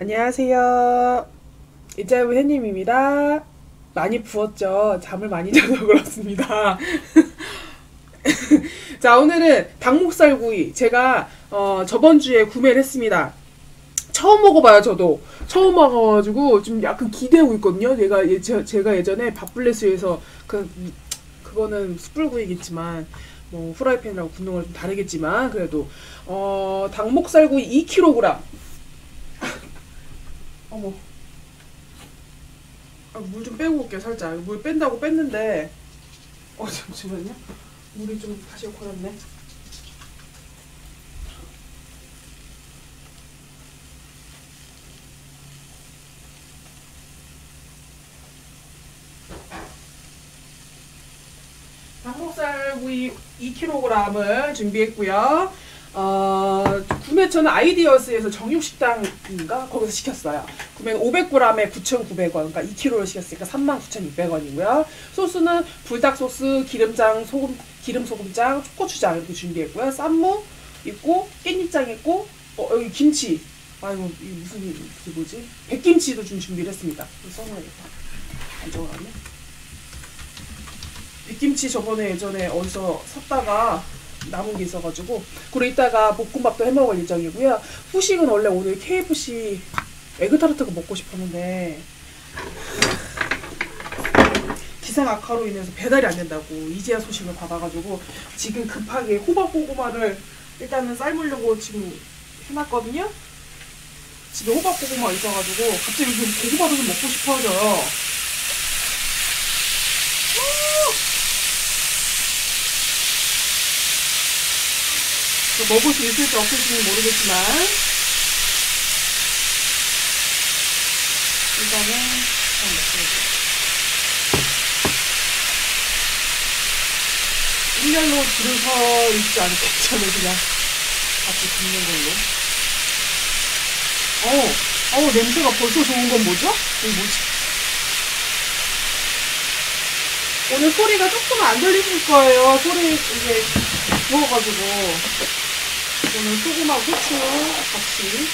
안녕하세요. 이자부 혜님입니다. 많이 부었죠. 잠을 많이 자서 그렇습니다. 자, 오늘은 닭목살구이. 제가, 어, 저번 주에 구매를 했습니다. 처음 먹어봐요, 저도. 처음 먹어가지고 좀 약간 기대하고 있거든요. 제가, 예, 제, 제가 예전에 밥블레스에서 그, 그거는 숯불구이겠지만, 뭐, 후라이팬이라고 굽는 건 좀 다르겠지만, 그래도, 어, 닭목살구이 2kg. 어머. 아, 물 좀 빼고 올게요, 살짝. 물 뺀다고 뺐는데. 어, 잠시만요. 물이 좀 다시 고였네. 닭목살구이 2kg을 준비했고요. 어, 구매처는 아이디어스에서 정육식당인가 거기서 시켰어요. 구매는 500g에 9,900원, 그러니까 2kg를 시켰으니까 39,600원이고요. 소스는 불닭 소스, 기름장, 소금, 기름 소금장, 초고추장 이렇게 준비했고요. 쌈무 있고 깻잎장 있고 어, 여기 김치. 아이고 이 무슨 그 뭐지? 백김치도 좀 준비를 했습니다. 써놔야겠다. 안 적어놨네. 백김치 저번에 예전에 어디서 샀다가 남은 게 있어가지고 그리고 이따가 볶음밥도 해 먹을 예정이고요. 후식은 원래 오늘 KFC 에그타르트가 먹고 싶었는데 기상 악화로 인해서 배달이 안 된다고 이제야 소식을 받아가지고 지금 급하게 호박 고구마를 일단은 삶으려고 지금 해놨거든요. 집에 호박 고구마 있어가지고 갑자기 좀 고구마도 좀 먹고 싶어져요. 먹을 수 있을지 없을지는 모르겠지만 일단은. 일렬로 줄을 서 있지 않고 저는 그냥 같이 굽는 걸로. 어, 어 냄새가 벌써 좋은 건 뭐죠? 이게 뭐지? 오늘 소리가 조금 안 들리실 거예요. 소리 이게 부어가지고 오늘 소금하고 후추 같이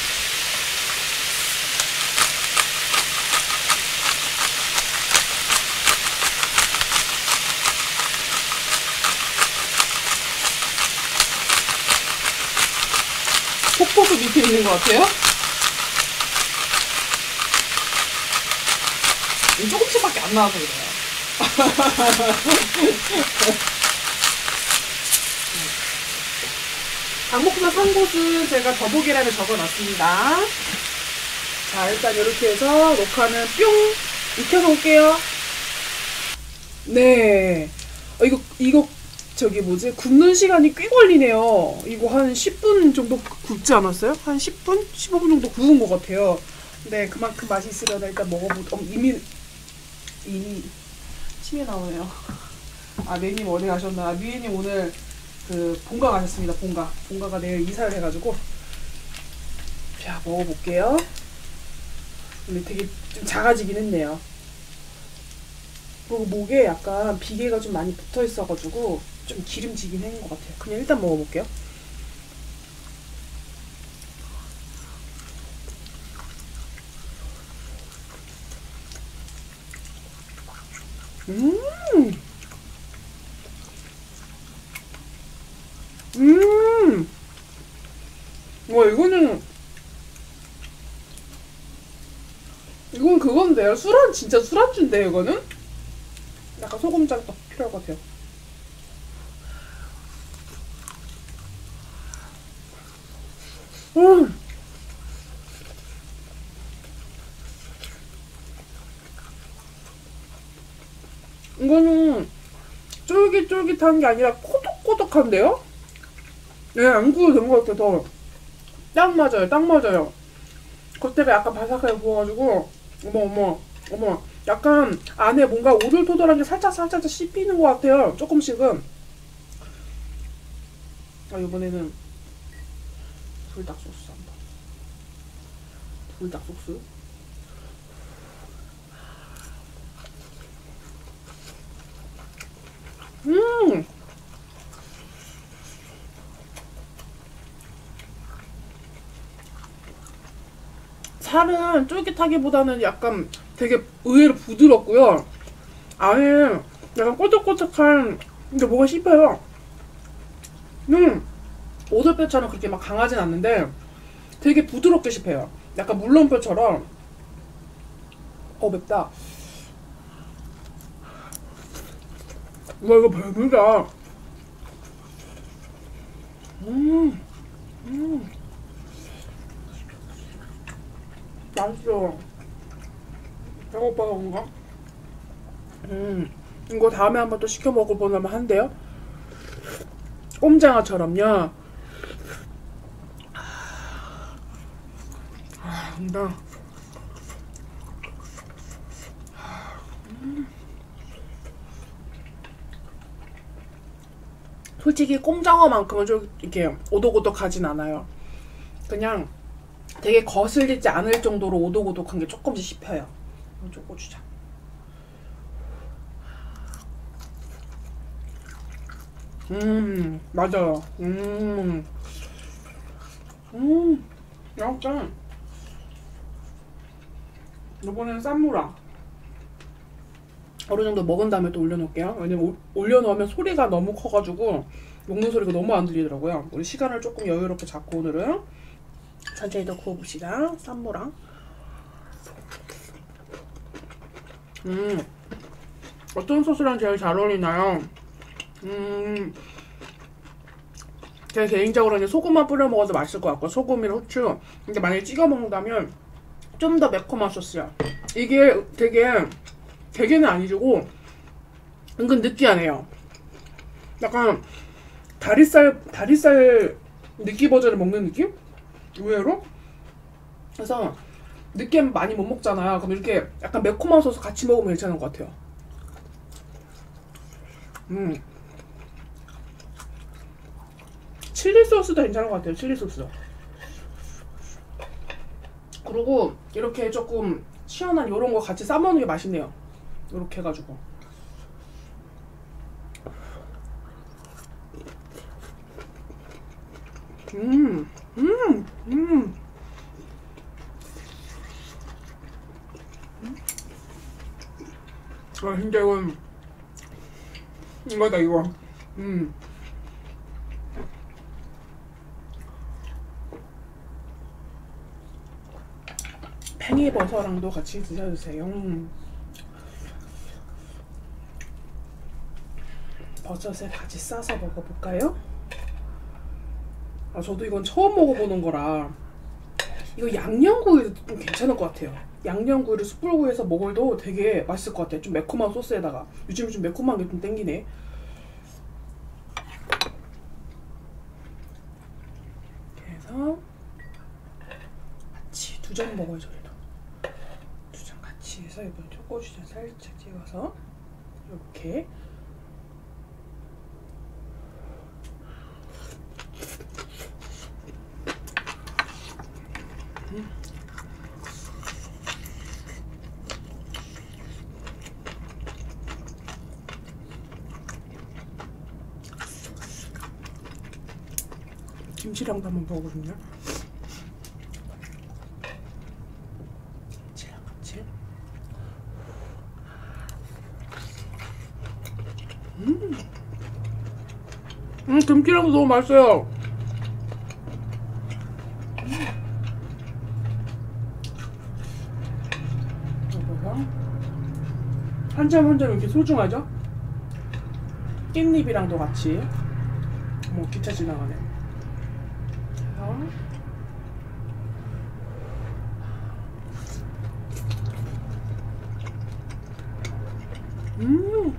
폭포수 밑에 있는 것 같아요. 이 조금씩밖에 안 나와서 그래요. 닭목살 산 곳은 제가 더보기란에 적어놨습니다. 자, 일단 이렇게 해서 녹화는 뿅 익혀서 올게요. 네. 어, 이거, 이거, 저기 뭐지? 굽는 시간이 꽤 걸리네요. 이거 한 10분 정도 굽지 않았어요? 한 10분? 15분 정도 구운 것 같아요. 네, 그만큼 맛이 있으려나 일단 먹어보, 어, 이미, 이미, 침이 나오네요. 아, 매님 어디 가셨나? 아, 미애님 오늘 그 본가 가셨습니다. 본가. 본가가 내일 이사를 해가지고 자 먹어볼게요. 근데 되게 좀 작아지긴 했네요. 그리고 목에 약간 비계가 좀 많이 붙어 있어가지고 좀 기름지긴 한 것 같아요. 그냥 일단 먹어볼게요. 음. 음. 와, 이거는. 이건 그건데요. 술안, 진짜 술안주인데, 이거는? 약간 소금장 딱 필요할 것 같아요. 음. 이거는 쫄깃쫄깃한 게 아니라 코독코독한데요? 네, 안 구워도 된것 같아요, 더. 딱 맞아요, 딱 맞아요. 겉에가 약간 바삭하게 구워가지고, 어머, 어머, 어머. 약간 안에 뭔가 오돌토돌한 게 살짝 살짝 씹히는 것 같아요. 조금씩은. 아, 이번에는 불닭 소스 한번. 불닭 소스. 음! 살은 쫄깃하기보다는 약간 되게 의외로 부드럽고요. 안에 약간 꼬득꼬득한 근데 뭐가 씹혀요. 음, 오돌뼈처럼 그렇게 막 강하진 않는데 되게 부드럽게 씹혀요. 약간 물론뼈처럼. 어 맵다. 와 이거 별미다. 음, 음, 맛있어. 배고파서 그런가? 음, 이거 다음에 한번 또 시켜 먹어보려면 한대요. 꼼장어처럼요. 아, 근데 음. 솔직히 꼼장어만큼은 좀 이렇게 오독오독하진 않아요. 그냥 되게 거슬리지 않을 정도로 오독오독한 게 조금씩 씹혀요. 좀 고추장. 음, 맞아요. 음, 음, 약간 이번에는 쌈무랑 어느 정도 먹은 다음에 또 올려놓을게요. 왜냐면 올- 올려놓으면 소리가 너무 커가지고 먹는 소리가 너무 안 들리더라고요. 우리 시간을 조금 여유롭게 잡고 오늘은 천천히 더 구워봅시다. 쌈무랑. 음, 어떤 소스랑 제일 잘 어울리나요? 음, 제 개인적으로는 소금만 뿌려 먹어도 맛있을 것 같고 소금이랑 후추. 근데 만약에 찍어 먹는다면 좀 더 매콤한 소스야. 이게 되게 되게는 아니고 은근 느끼하네요. 약간 다리살 다리살 느끼 버전을 먹는 느낌? 의외로? 그래서 느끼하면 많이 못 먹잖아요. 그럼 이렇게 약간 매콤한 소스 같이 먹으면 괜찮은 것 같아요. 음. 칠리 소스도 괜찮은 것 같아요. 칠리 소스. 그리고 이렇게 조금 시원한 이런 거 같이 싸 먹는 게 맛있네요. 이렇게 해가지고. 음, 음, 음. 아, 진짜 이건 이거다 이거. 음. 팽이버섯랑도 같이 드셔주세요. 음. 버섯에 같이 싸서 먹어볼까요? 아, 저도 이건 처음 먹어보는 거라 이거 양념구이도 좀 괜찮을 것 같아요. 양념구이를 숯불구이에서 먹어도 되게 맛있을 것 같아요. 좀 매콤한 소스에다가 요즘 좀 매콤한 게 좀 땡기네. 그래서 같이 두 점 먹어야죠, 그래도. 두 점 같이 해서 이번에 초고추장 살짝 찍어서 이렇게 김치랑도 한번 같이. 음, 음 김치랑도 너무 맛있어요. 한 점 한 점 이렇게 소중하죠? 깻잎이랑도 같이. 뭐 기차 지나가네. 자. 음.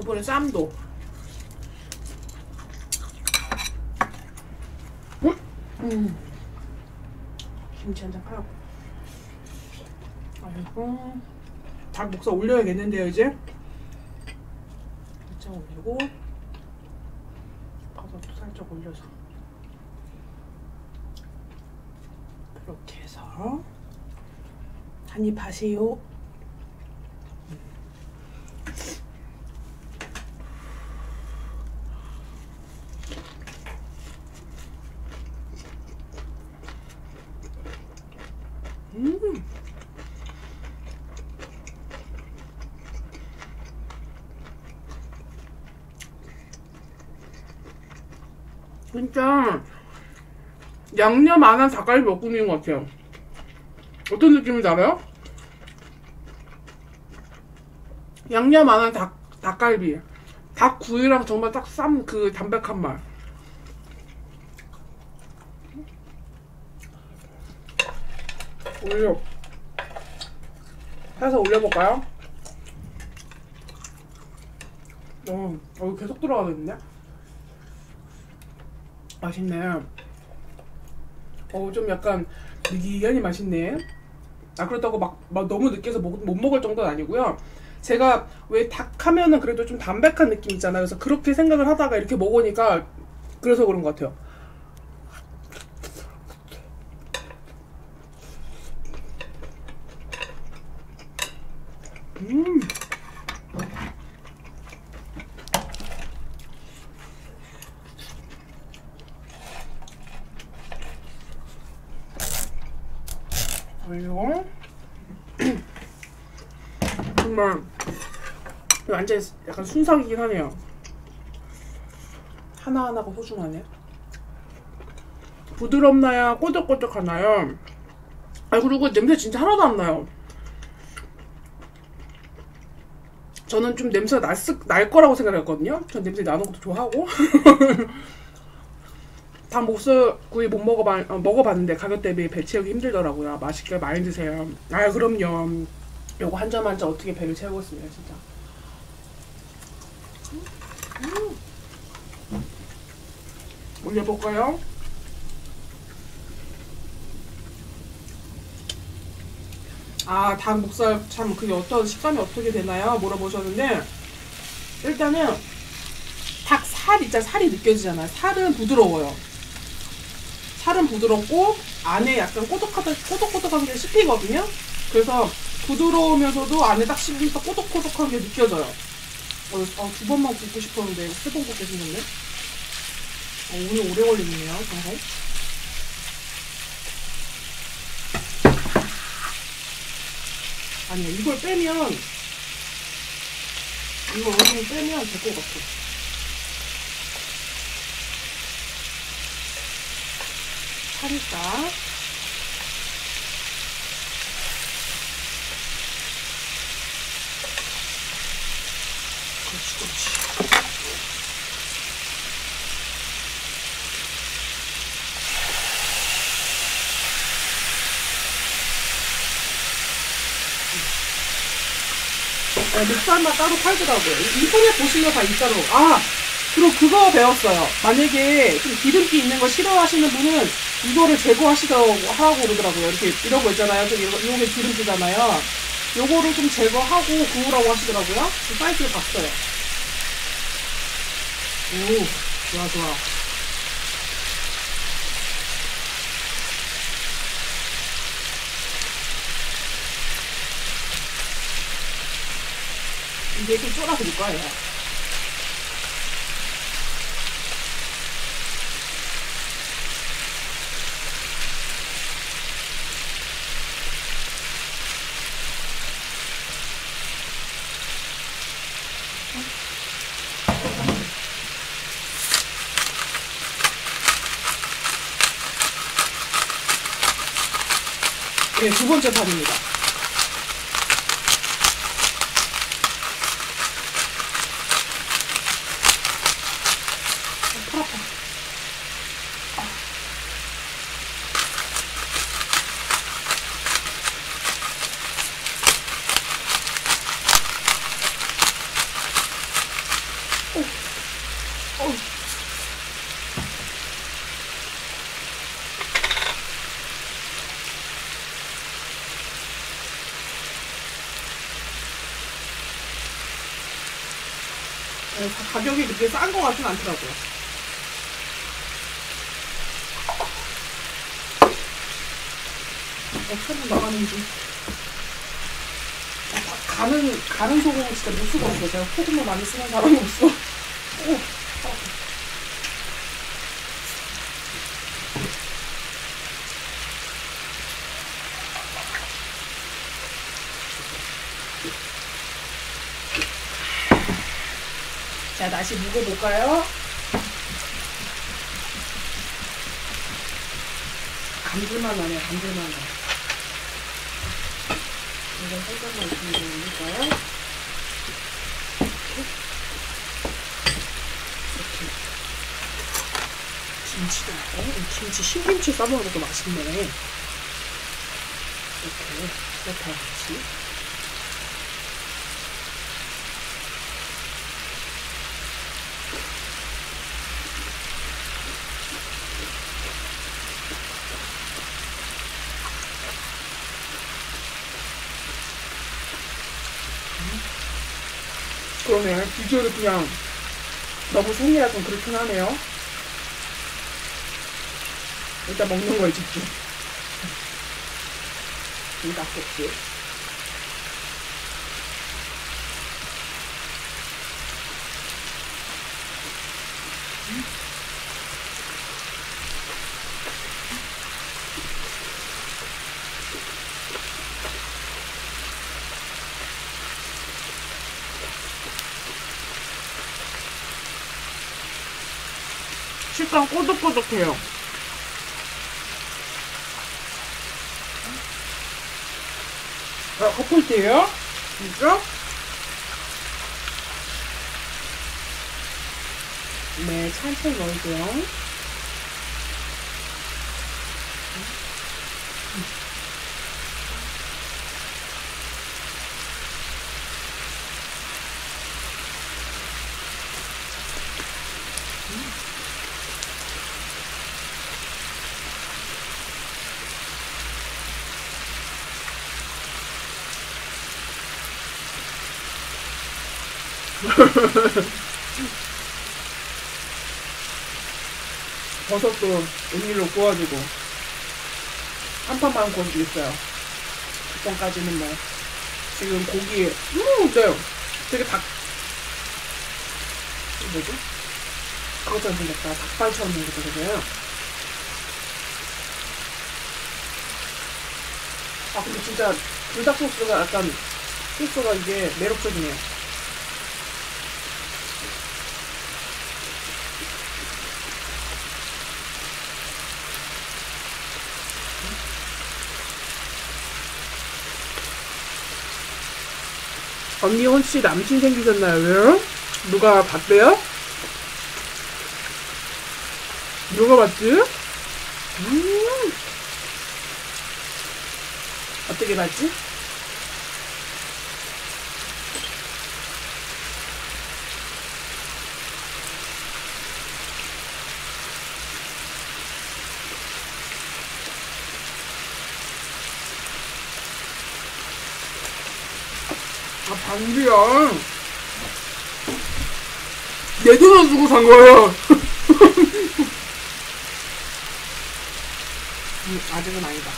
이번에 쌈도. 음. 김치 한잔 하고. 아이고. 닭 목살 올려야겠는데요, 이제? 살짝 올리고. 버섯도 살짝 올려서. 이렇게 해서. 한입 하세요. 음. 진짜 양념 안 한 닭갈비 있는 것 같아요. 어떤 느낌인지 알아요? 양념 안 한 닭, 닭갈비. 닭구이랑 정말 딱 쌈 그 담백한 맛. 올려. 해서 올려볼까요? 어, 어 계속 들어가겠는데? 맛있네. 어, 좀 약간 느끼하니 맛있네. 아, 그렇다고 막, 막 너무 느끼해서 못, 못 먹을 정도는 아니고요. 제가 왜 닭 하면은 그래도 좀 담백한 느낌 있잖아요. 그래서 그렇게 생각을 하다가 이렇게 먹으니까 그래서 그런 것 같아요. 음. 그리고 정말 완전 약간 순삭이긴 하네요. 하나하나가 소중하네. 부드럽나요? 꼬적꼬적하나요? 아 그리고 냄새 진짜 하나도 안 나요. 저는 좀 냄새가 날, 날 거라고 생각했거든요. 전 냄새 나는 것도 좋아하고. 닭 목살구이 못 먹어봤, 어, 먹어봤는데 가격 대비 배 채우기 힘들더라고요. 맛있게 많이 드세요. 아 그럼요. 요거 한 점 한 점 어떻게 배를 채우겠습니까 진짜. 음. 올려볼까요? 아, 닭 목살 참 그게 어떤 식감이 어떻게 되나요? 물어보셨는데 일단은 닭 살 있잖아 살이 느껴지잖아요. 살은 부드러워요. 살은 부드럽고 안에 약간 꼬독하다 꼬독꼬독한 게 씹히거든요. 그래서 부드러우면서도 안에 딱 씹으면서 꼬독꼬독한 게 느껴져요. 어, 아, 두 번만 굽고 싶었는데 세 번 굽게 생겼네. 어, 오늘 오래 걸리네요, 방송. 아니야, 이걸 빼면 이거 정도 빼면 될 것 같아. 살짝. 그렇지, 그렇지. 네, 믹살만 따로 팔더라고요. 일본에 보시면 다 있다로. 아, 그리고 그거 배웠어요. 만약에 좀 기름기 있는 거 싫어하시는 분은 이거를 제거하시라고 하라고 그러더라고요. 이렇게 거 있잖아요. 이게 기름기잖아요. 요거를 좀 제거하고 구우라고 하시더라고요. 그 사이트를 봤어요. 오, 좋아, 좋아. 이제 좀 쫄아드릴 거예요. 두 번째 판입니다. 팔 아파. 가- 가격이 그렇게 싼 것 같진 않더라고요. 어, 소금 나가는지. 아, 가- 가는, 가는 소금은 진짜 못 쓰거든요. 제가 소금을 많이 쓰는 사람이 없어. 자, 다시 묵어볼까요? 감질만 나. 이거 살짝만 되니까요. 이렇게. 김치도, 어, 이 김치, 신김치 싸먹는 것도 맛있네. 이렇게, 이렇게 같이. 그러네. 비주얼이 그냥 너무 생이라 좀 그렇긴 하네요. 일단 먹는 거에 집중. 이 닭꼬치. 식감 꼬득꼬득해요. 아, 커플티예요? 진짜? 네, 천천히 넣을게요. 버섯도 은밀로 구워주고 한 판만 구워주겠어요. 그전까지는 뭐 지금 고기 음 어때요? 되게 닭 뭐지? 그것처럼 생겼다. 닭발처럼 생겼다 그죠? 아 근데 진짜 불닭 소스가 약간 소스가 이게 매력적이네요. 언니 혹시 남친 생기셨나요? 왜요? 누가 봤대요? 누가 봤지? 음. 어떻게 봤지? 아, 반비야. 내 돈을 주고 산 거예요. 음, 아직은 아니다.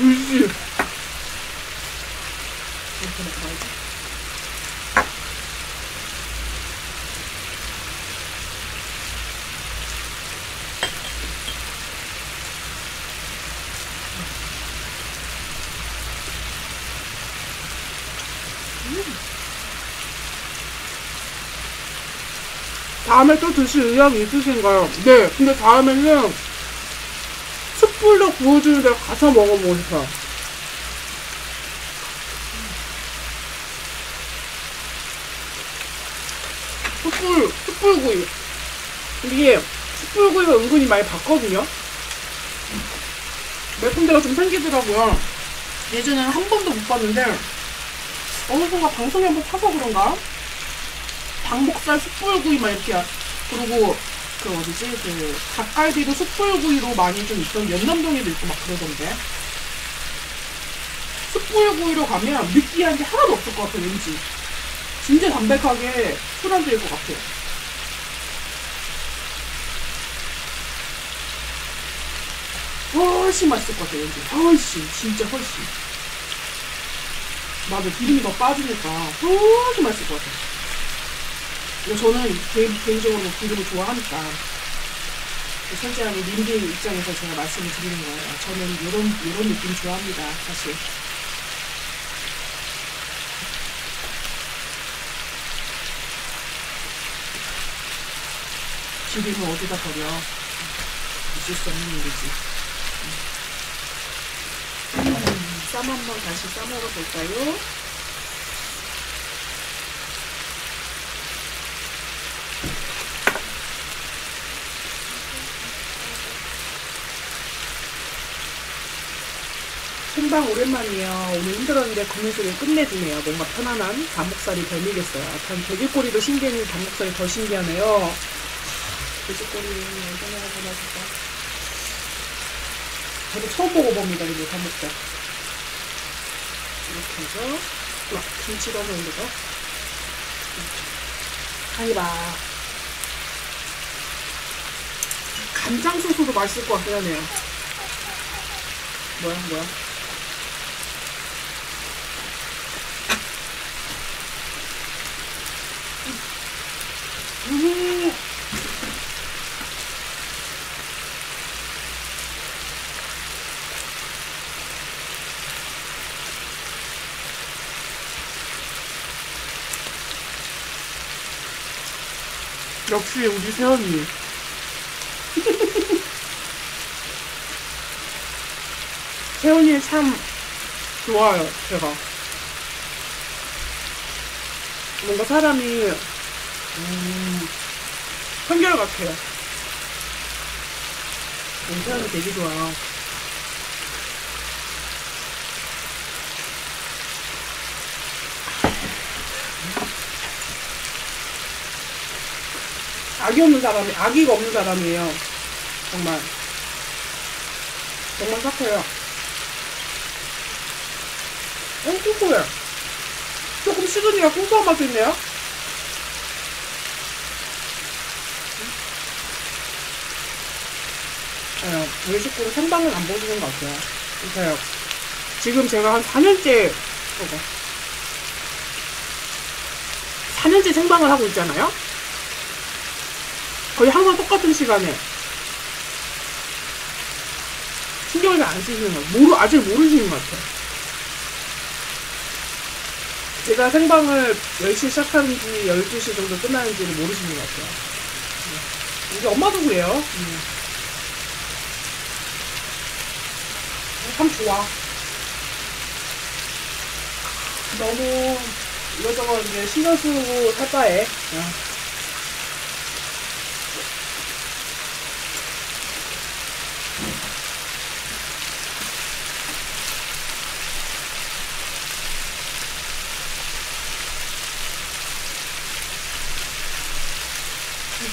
으씨. 이렇게 먹어야지. 다음에 또 드실 의향이 있으신가요? 네, 근데 다음에는 숯불로 구워주는 데 가서 먹어보고 싶어요. 숯불, 숯불구이. 이게 숯불구이가 은근히 많이 봤거든요? 매콤대가 좀 생기더라고요. 예전에는 한 번도 못 봤는데, 어느 순간 방송에 한번 타서 그런가? 닭목살 숯불구이 막 이렇게 그리고 그 어디지? 그 닭갈비도 숯불구이로 많이 좀 있던 연남동에도 있고 막 그러던데. 숯불구이로 가면 느끼한 게 하나도 없을 것 같아 왠지. 진짜 담백하게 술안주일 것 같아. 훨씬 맛있을 것 같아 왠지. 훨씬 진짜 훨씬. 맞아 기름이 더 빠지니까 훨씬 맛있을 것 같아 저는 개인, 개인적으로 군대를 좋아하니까 그 솔직하게 님들 입장에서 제가 말씀을 드리는 거예요. 아, 저는 이런 이런 느낌 좋아합니다. 사실. 기름을 어디다 버려 있을 수 없는 일이지 음, 쌈 한번 다시 싸먹어볼까요? 생방 오랜만이에요. 오늘 힘들었는데 소리 끝내주네요. 뭔가 편안한 닭목살이 별미겠어요. 약간 돼지꼬리도 신기했는데 닭목살이 더 신기하네요. 돼지꼬리 예전에 하거나 진짜. 저도 처음 먹어봅니다. 이거 닭목살. 이렇게 해서 막 김치가 넣어서 하이바 간장 소스도 맛있을 것 같긴 하네요. 뭐야 뭐야? 역시 우리 세연이. 세연이 참 좋아요 제가. 뭔가 사람이 음, 한결 같아요. 음, 되게 좋아요. 악이 없는 사람이, 악의가 없는 사람이에요. 정말. 정말 착해요. 어, 궁금해. 조금 식으니까 고소한 맛도 있네요. 네, 우리 식구는 생방은 안 보시는 것 같아요. 그래서 지금 제가 한 4년째, 어 4년째 생방을 하고 있잖아요? 거의 항상 똑같은 시간에. 신경을 안 쓰시는 거 모르, 아직 모르시는 것 같아요. 제가 생방을 10시 시작하는지 12시 정도 끝나는지를 모르시는 것 같아요. 네. 우리 엄마도 그래요. 음. 참 좋아. 너무 이것저것 이제 신경 쓰고 살 바에. 어.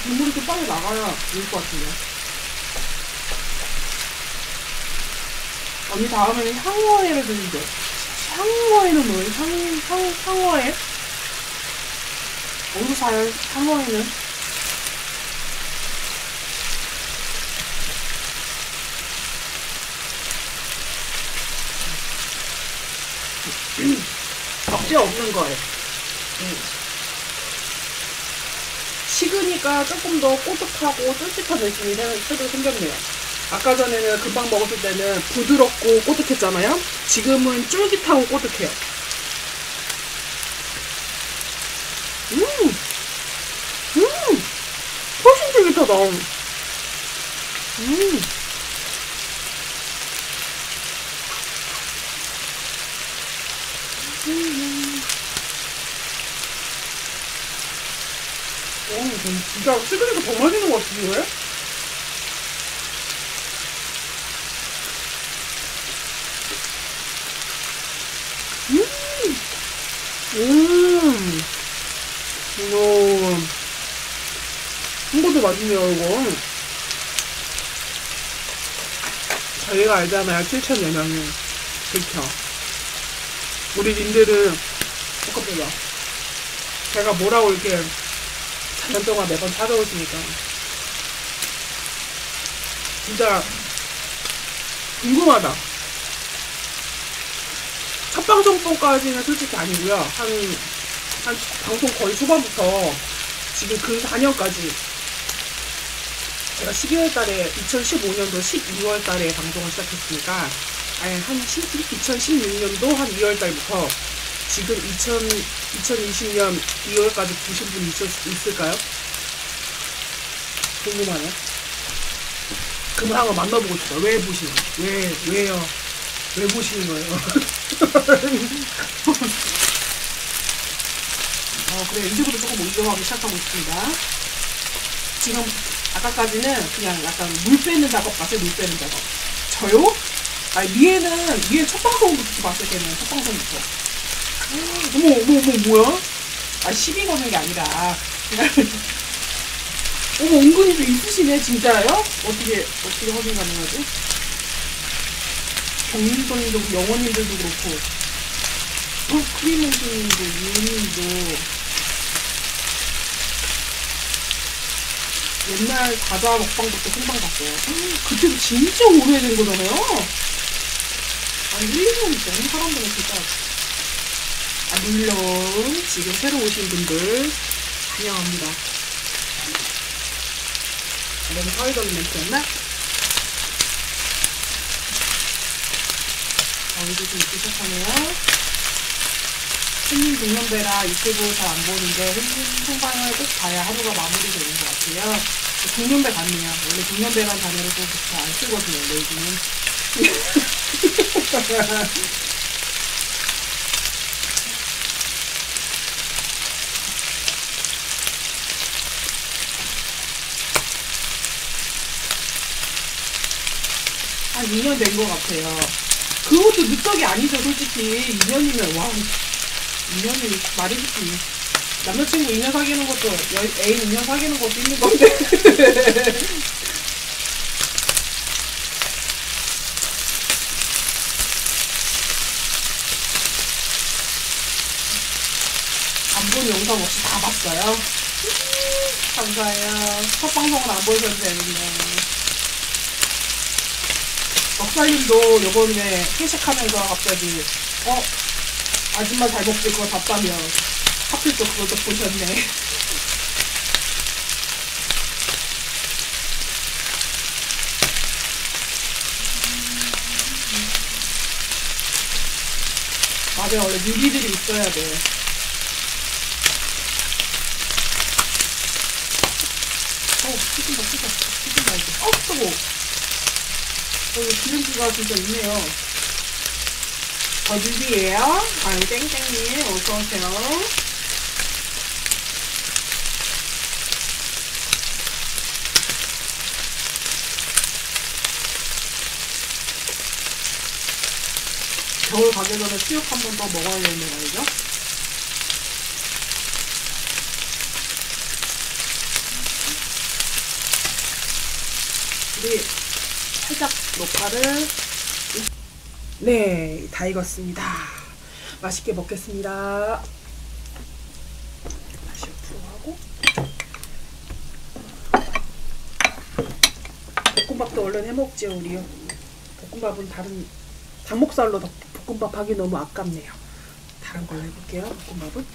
국물이 좀 빨리 나가야 좋을 것 같은데. 언니 다음에는 향어회를 드리죠. 향어회는 뭐예요? 향, 향, 향어회? 어디서 사요? 향어회는? 적재 없는 거예요. 음. 식으니까 조금 더 꼬득하고 쫄깃한 느낌이 새로 생겼네요. 아까 전에는 금방 먹었을 때는 부드럽고 꼬득했잖아요. 지금은 쫄깃하고 꼬득해요. 음, 음, 훨씬 쫄깃하다. 음. 음. 오, 진짜 식으니까 더 맛있는 것 같은데? 음, 이거, 이것도 맛있네요, 이거. 저희가 알잖아요, 7천여 명이. 그쵸. 우리 님들은, 똑같아요. 제가 뭐라고 이렇게 4년 동안 매번 찾아오시니까. 진짜, 궁금하다. 첫 방송까지는 솔직히 아니고요. 한, 한 방송 거의 초반부터 지금 그 4년까지 제가 12월 달에 2015년도 12월 달에 방송을 시작했으니까 아니 한 2016년도 한 2월 달부터 지금 2000, 2020년 2월까지 보신 분이 있었, 있을까요? 궁금하네. 한번 만나보고 싶다. 왜 보시는? 왜 왜요? 왜 보시는 거예요? 어 그래 이제부터 조금 운동하기 시작하고 있습니다. 지금 아까까지는 그냥 약간 물 빼는 작업 같아요. 물 빼는 작업. 저요? 아니 위에는 위에 첫 방송부터 봤을 때는 첫 방송부터. 어머 어머 어머 뭐야? 아 시비 거는 게 아니라 그냥 어머 은근히 좀 있으시네 진짜요? 어떻게 어떻게 확인 가능하지? 정민선님도 영원님들도 그렇고 어 크리멘트님도 유님도 옛날 과자 먹방부터 생방 봤어요. 그때도 진짜 오래된 거잖아요. 아니 1년 전 사람들은 진짜 아, 물론 지금 새로 오신 분들 환영합니다. 너무 사회적인 멘트였나? 아, 이제 좀 시작하네요. 흔님 동년배라 유튜브 잘 안 보는데 통방을 꼭 봐야 하루가 마무리되는 것 같아요. 동년배 같네요. 원래 동년배란 단어를 꼭잘안 쓰거든요, 레이지는. 한 2년 된 것 같아요. 그것도 늦적이 아니죠, 솔직히. 2년이면, 와, 2년이 말이 쉽지. 남자친구 2년 사귀는 것도, 여- 애인 2년 사귀는 것도 힘든 건데. 안 본 영상 없이 다 봤어요. 음, 감사해요. 첫 방송은 안 보여줘도 되는데. 넉살님도 요번에 회식하면서 갑자기 어 아줌마 잘 먹지 그거 답답이요 하필 또 그것도 보셨네 맞아요 원래 유리들이 있어야 돼 어, 튀긴다, 튀겨. 튀긴다, 이제. 어, 뜨거워. 어, 기름기가 진짜 있네요. 어디이에요 아유, 땡땡님, 어서 오세요. 겨울 가기 전에 수육 한 번 더 먹어야 되는데 말이죠. 우리 살짝 녹화를 네, 다 익었습니다. 맛있게 먹겠습니다. 다시 옆으로 하고 볶음밥도 얼른 해먹지요, 우리요. 볶음밥은 다른 닭목살로 덕- 볶음밥 하기 너무 아깝네요. 다른 걸로 해볼게요, 볶음밥은.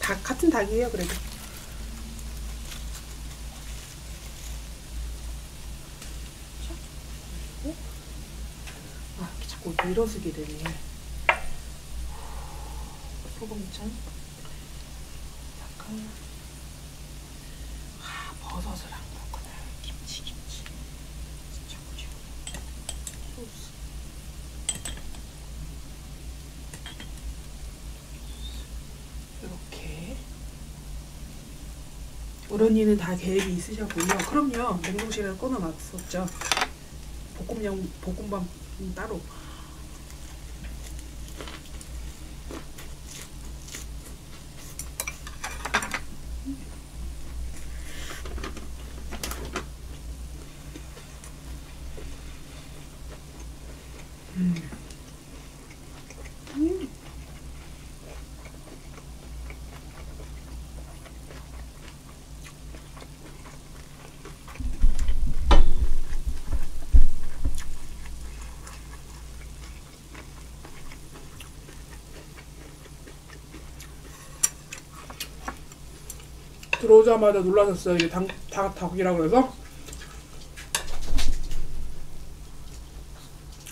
닭, 같은 닭이에요, 그래도. 아, 밀어쓰게 되네. 소금장. 약간. 아, 버섯을 안 넣었구나. 김치, 김치. 진짜 그죠. 소스. 이렇게. 어른이는 다 계획이 있으셨군요. 그럼요. 냉동실에 꺼내놨었죠. 볶음용 볶음밥 따로. 음. 들어오자마자 놀라셨어요. 이게 닭, 닭, 닭이라 그래서.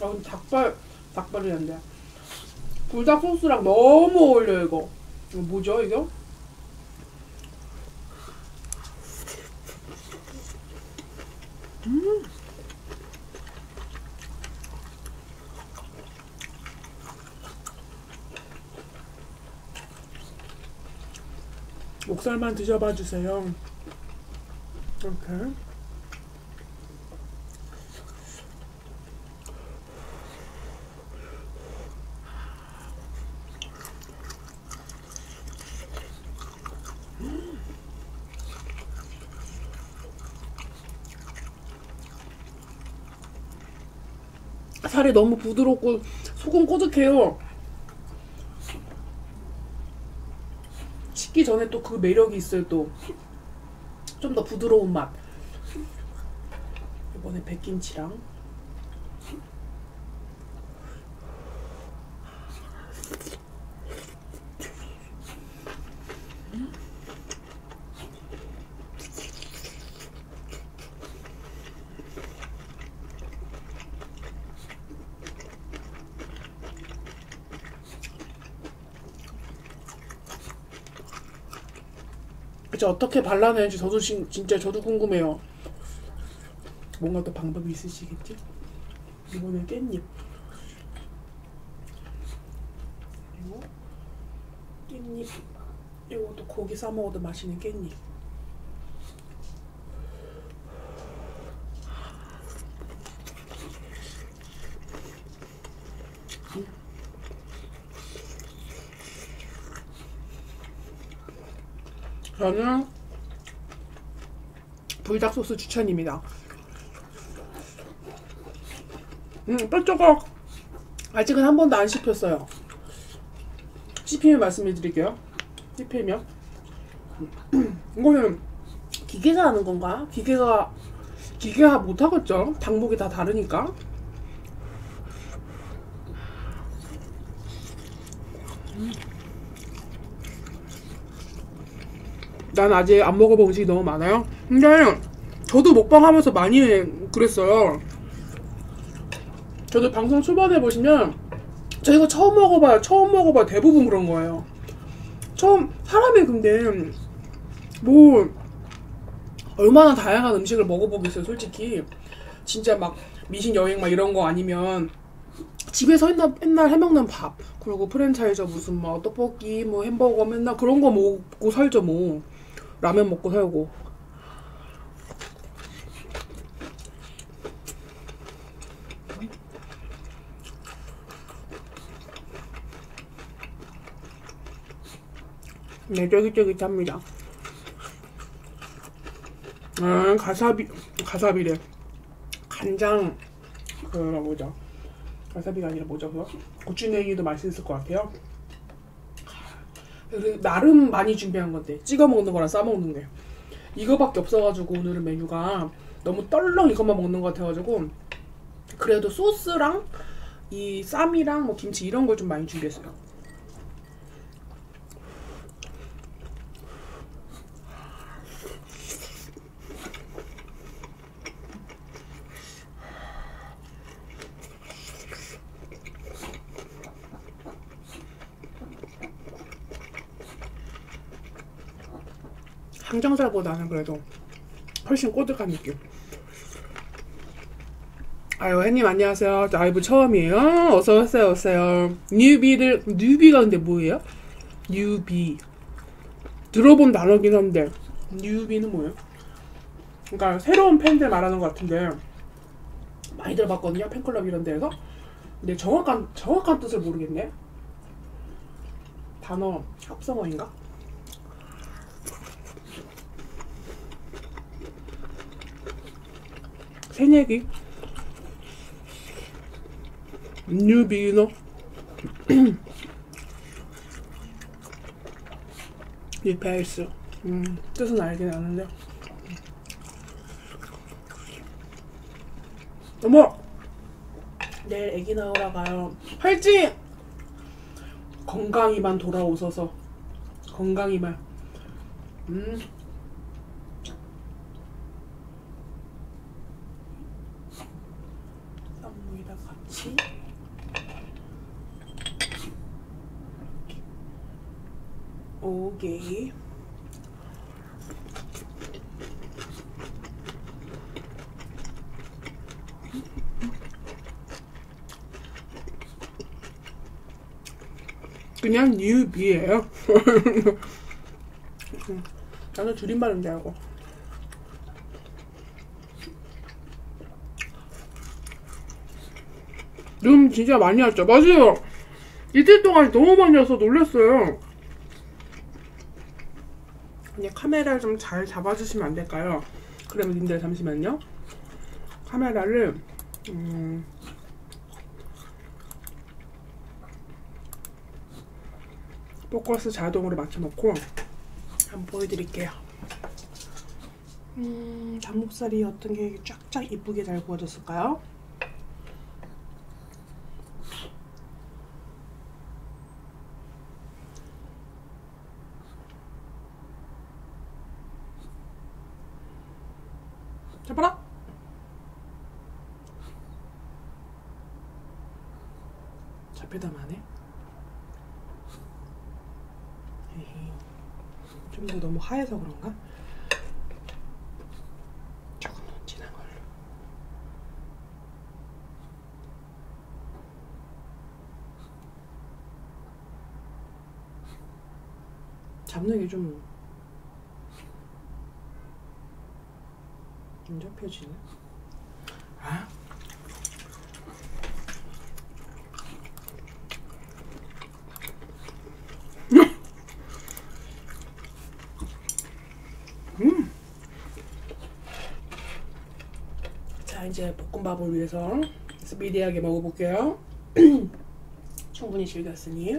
아, 근데 닭발, 닭발이 안 돼. 불닭 소스랑 너무 어울려, 이거. 이거 뭐죠, 이거? 목살만 드셔봐 주세요. 이렇게. 살이 너무 부드럽고 속은 꼬득해요. 식기 전에 또 그 매력이 있어요. 또 좀 더 부드러운 맛. 이번에 백김치랑 이제 어떻게 발라내는지 저도 진, 진짜 저도 궁금해요. 뭔가 또 방법이 있으시겠지? 이거는 깻잎. 그리고 깻잎. 이것도 고기 싸 먹어도 맛있는 깻잎. 저는 불닭 소스 추천입니다. 음, 뼈조각 아직은 한 번도 안 씹혔어요. 씹히면 말씀해 드릴게요. 씹히면 이거는 기계가 하는 건가? 기계가 기계가 못 하겠죠. 닭목이 다 다르니까. 난 아직 안 먹어본 음식이 너무 많아요. 근데 저도 먹방 하면서 많이 그랬어요. 저도 방송 초반에 보시면 저 이거 처음 먹어봐요. 처음 먹어봐요. 대부분 그런 거예요. 처음 사람이 근데 뭐 얼마나 다양한 음식을 먹어보겠어요. 솔직히 진짜 막 미신 여행 막 이런 거 아니면 집에서 옛날, 옛날 해먹는 밥 그리고 프랜차이즈 무슨 뭐 떡볶이 뭐 햄버거 맨날 그런 거 먹고 살죠 뭐 라면 먹고 살고 네 쫄깃쫄깃합니다 아 가사비 가사비래 간장 그 뭐죠 와사비가 아니라 뭐죠 그거? 고추냉이도 맛있을 것 같아요. 그리고 나름 많이 준비한 건데 찍어 먹는 거랑 싸 먹는 게 이거밖에 없어가지고 오늘은 메뉴가 너무 떨렁 이것만 먹는 것 같아가지고 그래도 소스랑 이 쌈이랑 뭐 김치 이런 걸 좀 많이 준비했어요. 항정살보다는 그래도 훨씬 꼬득한 느낌. 아유, 혜님 안녕하세요. 라이브 처음이에요. 어서 오세요, 오세요. 뉴비들, 뉴비가 근데 뭐예요? 뉴비. 들어본 단어긴 한데, 뉴비는 뭐예요? 그러니까 새로운 팬들 말하는 것 같은데, 많이 들어봤거든요. 팬클럽 이런 데에서. 근데 정확한, 정확한 뜻을 모르겠네. 단어 합성어인가? 새내기? 뉴비너 리페이스. 음, 뜻은 알긴 아는데. 어머! 내일 애기 나오러 가요. 할지 건강히만 돌아오셔서. 건강히만. 음 고기 그냥 뉴비예요? 나는 줄임말인데 하고. 눈 진짜 많이 왔죠? 맞아요. 이틀 동안 너무 많이 와서 놀랐어요. 그냥 카메라를 좀잘 잡아주시면 안 될까요? 그러면 님들 잠시만요. 카메라를 음, 포커스 자동으로 맞춰놓고 한번 보여드릴게요. 음, 닭목살이 어떤 게 쫙쫙 이쁘게 잘 구워졌을까요? 잡아라! 잡히다마네. 좀 더 너무 하얘서 그런가? 조금 더 진한 걸로. 잡는 게 좀 안 잡혀지네. 아? 자 이제 볶음밥을 위해서 스피디하게 먹어볼게요. 충분히 즐겼으니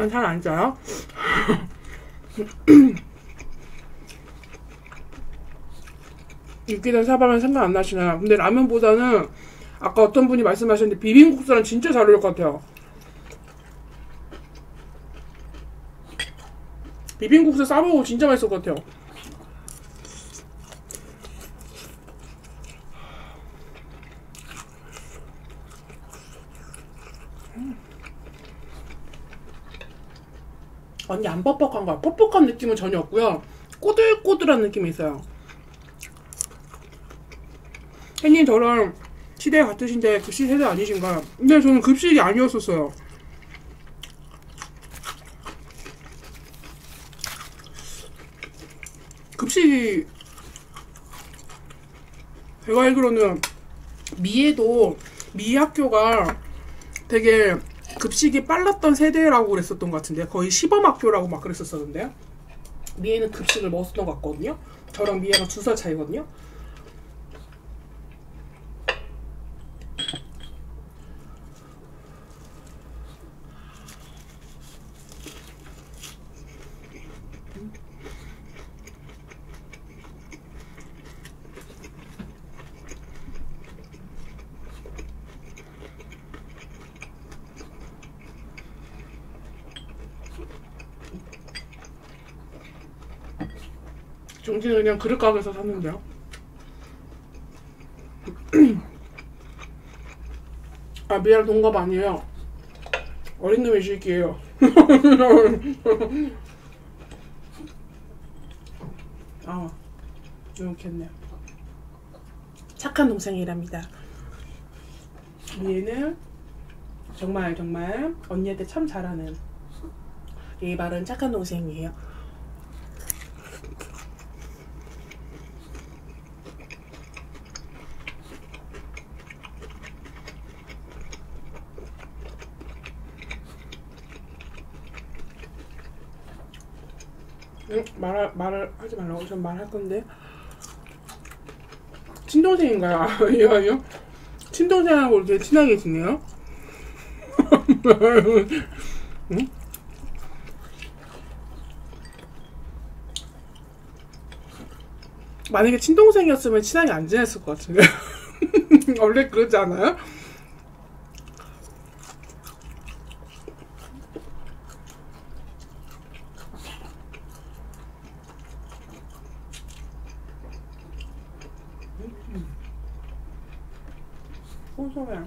아, 닭은 살안 쪄요? 육개장 사발면 생각 안 나시나요? 근데 라면보다는 아까 어떤 분이 말씀하셨는데 비빔국수랑 진짜 잘 어울릴 것 같아요. 비빔국수 싸먹고 진짜 맛있을 것 같아요. 완전 안 뻑뻑한 거야. 뻑뻑한 느낌은 전혀 없고요. 꼬들꼬들한 느낌이 있어요. 혜님 저랑 시대 같으신데 급식 세대 아니신가요? 근데 저는 급식이 아니었었어요. 급식이 제가 알기로는 미에도 미 학교가 되게 급식이 빨랐던 세대라고 그랬었던 것 같은데 거의 시범학교라고 막 그랬었었는데 미애는 급식을 먹었던 것 같거든요. 저랑 미애가 두 살 차이거든요. 종지는 그냥 그릇 가게에서 샀는데요. 아 미안 동갑 아니에요. 어린 놈의 실기예요. 아 이렇겠네요. 착한 동생이랍니다. 미애는 정말 정말 언니한테 참 잘하는 예의 바른 착한 동생이에요. 응? 말 말을 하지 말라고 전 말할 건데 친동생인가요? 아니요 아니요 친동생하고 이렇게 친하게 지내요? 응? 만약에 친동생이었으면 친하게 안 지냈을 것 같은데 원래 그러지 않아요? 소소해.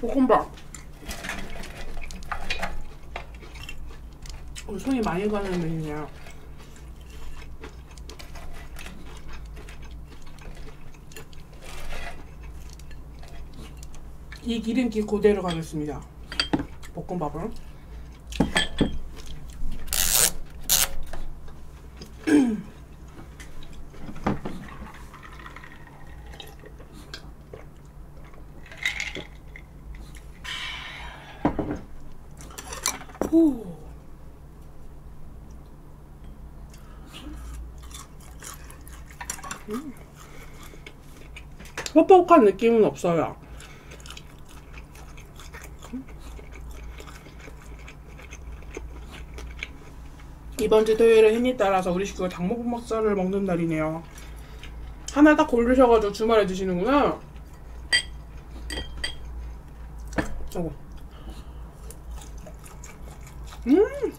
볶음밥. 어, 손이 많이 가는 메뉴야. 이 기름기 그대로 가겠습니다. 볶음밥을. 후. 음. 뻑뻑한 느낌은 없어요. 이번 주 토요일은 힘이 따라서 우리 식구가 닭볶음밥살을 먹는 날이네요. 하나 딱 고르셔가지고 주말에 드시는구나. 어구. 음!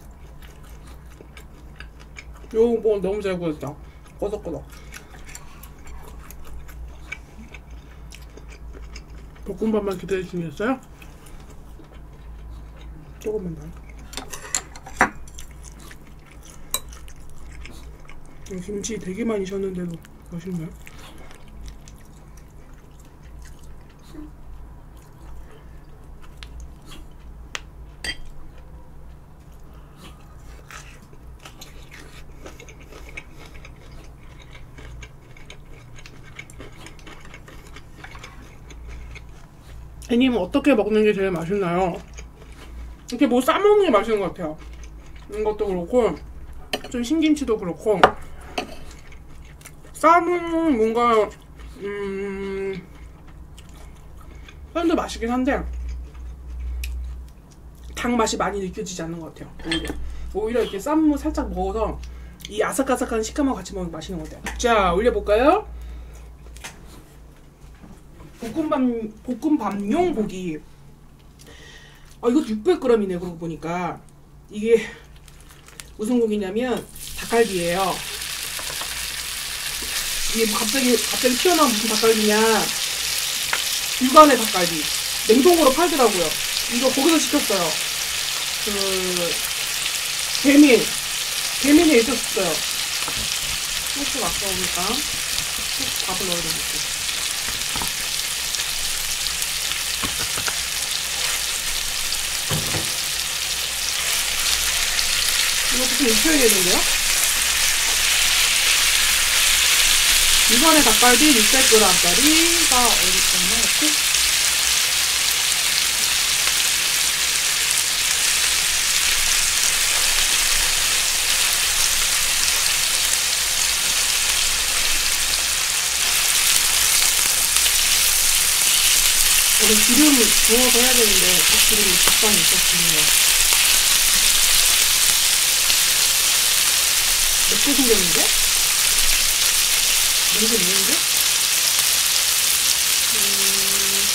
요거 뭐 너무 잘 구웠다. 꼬덕꼬덕. 볶음밥만 기다리시겠어요? 조금만 더. 이 김치 되게 많이 셨는데도 맛있네요. 애님은 어떻게 먹는 게 제일 맛있나요? 이렇게 뭐 싸먹는 게 맛있는 것 같아요. 이것도 그렇고, 좀 신김치도 그렇고, 쌈은 뭔가, 음, 쌈도 맛있긴 한데, 닭 맛이 많이 느껴지지 않는 것 같아요. 오히려. 오히려 이렇게 쌈무 살짝 먹어서 이 아삭아삭한 식감하고 같이 먹으면 맛있는 것 같아요. 자, 올려볼까요? 볶음밥, 볶음밥용 고기. 아, 이것도 600g이네, 그러고 보니까. 이게 무슨 고기냐면 닭갈비예요. 이게 뭐 갑자기, 갑자기 튀어나온 무슨 닭갈비냐. 육안의 닭갈비. 냉동으로 팔더라고요. 이거 거기서 시켰어요. 그, 배민. 배민에 있었어요. 소스 아까우니까. 밥을 넣어드릴게요. 좀 익혀야겠는데요? 이번에 닭갈비 600g짜리가 어디 있었나? 이렇게? 오늘 기름 부어서 해야 되는데 그 기름이 적당히 있었군요. 맵게 생겼는데? 냄새 있는데? 음...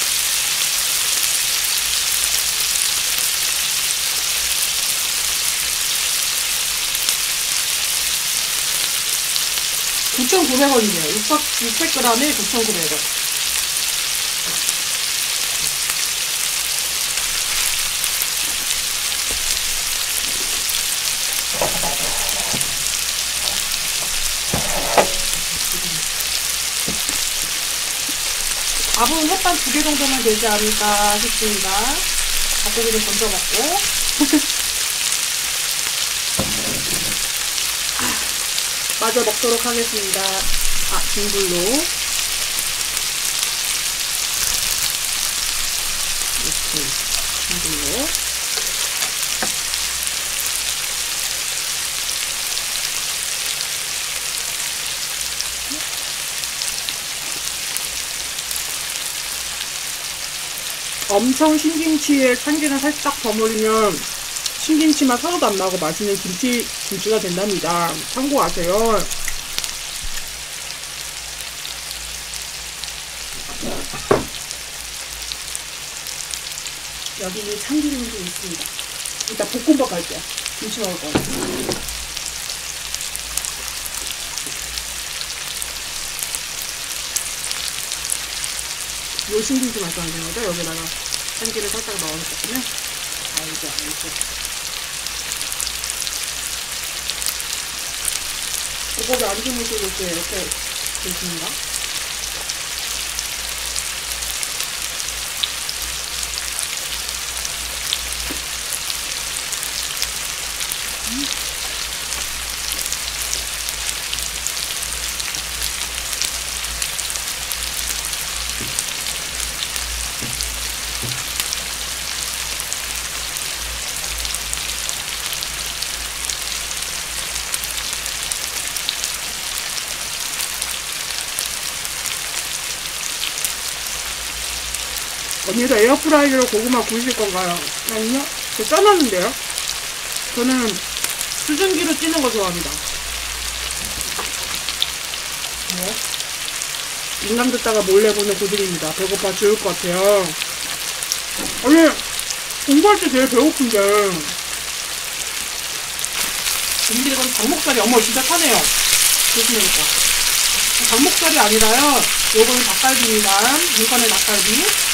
(9,900원이네요) 600g에 (9,900원) 햇반 두개 정도면 되지 않을까 싶습니다. 닭고기를 건져 먹고 마저 먹도록 하겠습니다. 아, 중불로. 이렇게 중불로. 엄청 신김치에 참기름 살짝 버무리면 신김치 맛 하나도 안 나고 맛있는 김치 김치가 된답니다. 참고하세요. 여기는 참기름이 좀 있습니다. 이따 볶음밥 할게요. 김치 먹을 거예요. 요 신김치 말씀하시는 거죠? 여기다가 참기름 살짝 넣어서 볶으면 알죠, 알죠. 오빠가 안 주무시고 이렇게 이렇게 계신가? 에어프라이기로 고구마 구우실 건가요? 아니요. 저 쪄놨는데요. 저는 수증기로 찌는 거 좋아합니다. 네. 인강 듣다가 몰래 보는 고들입니다. 배고파 죽을 것 같아요. 아니, 공부할 때 제일 배고픈데. 근데 이건 닭목살이, 어머, 진짜 타네요. 조심해야겠다. 닭목살이 아니라요. 요거는 닭갈비입니다. 물건의 닭갈비.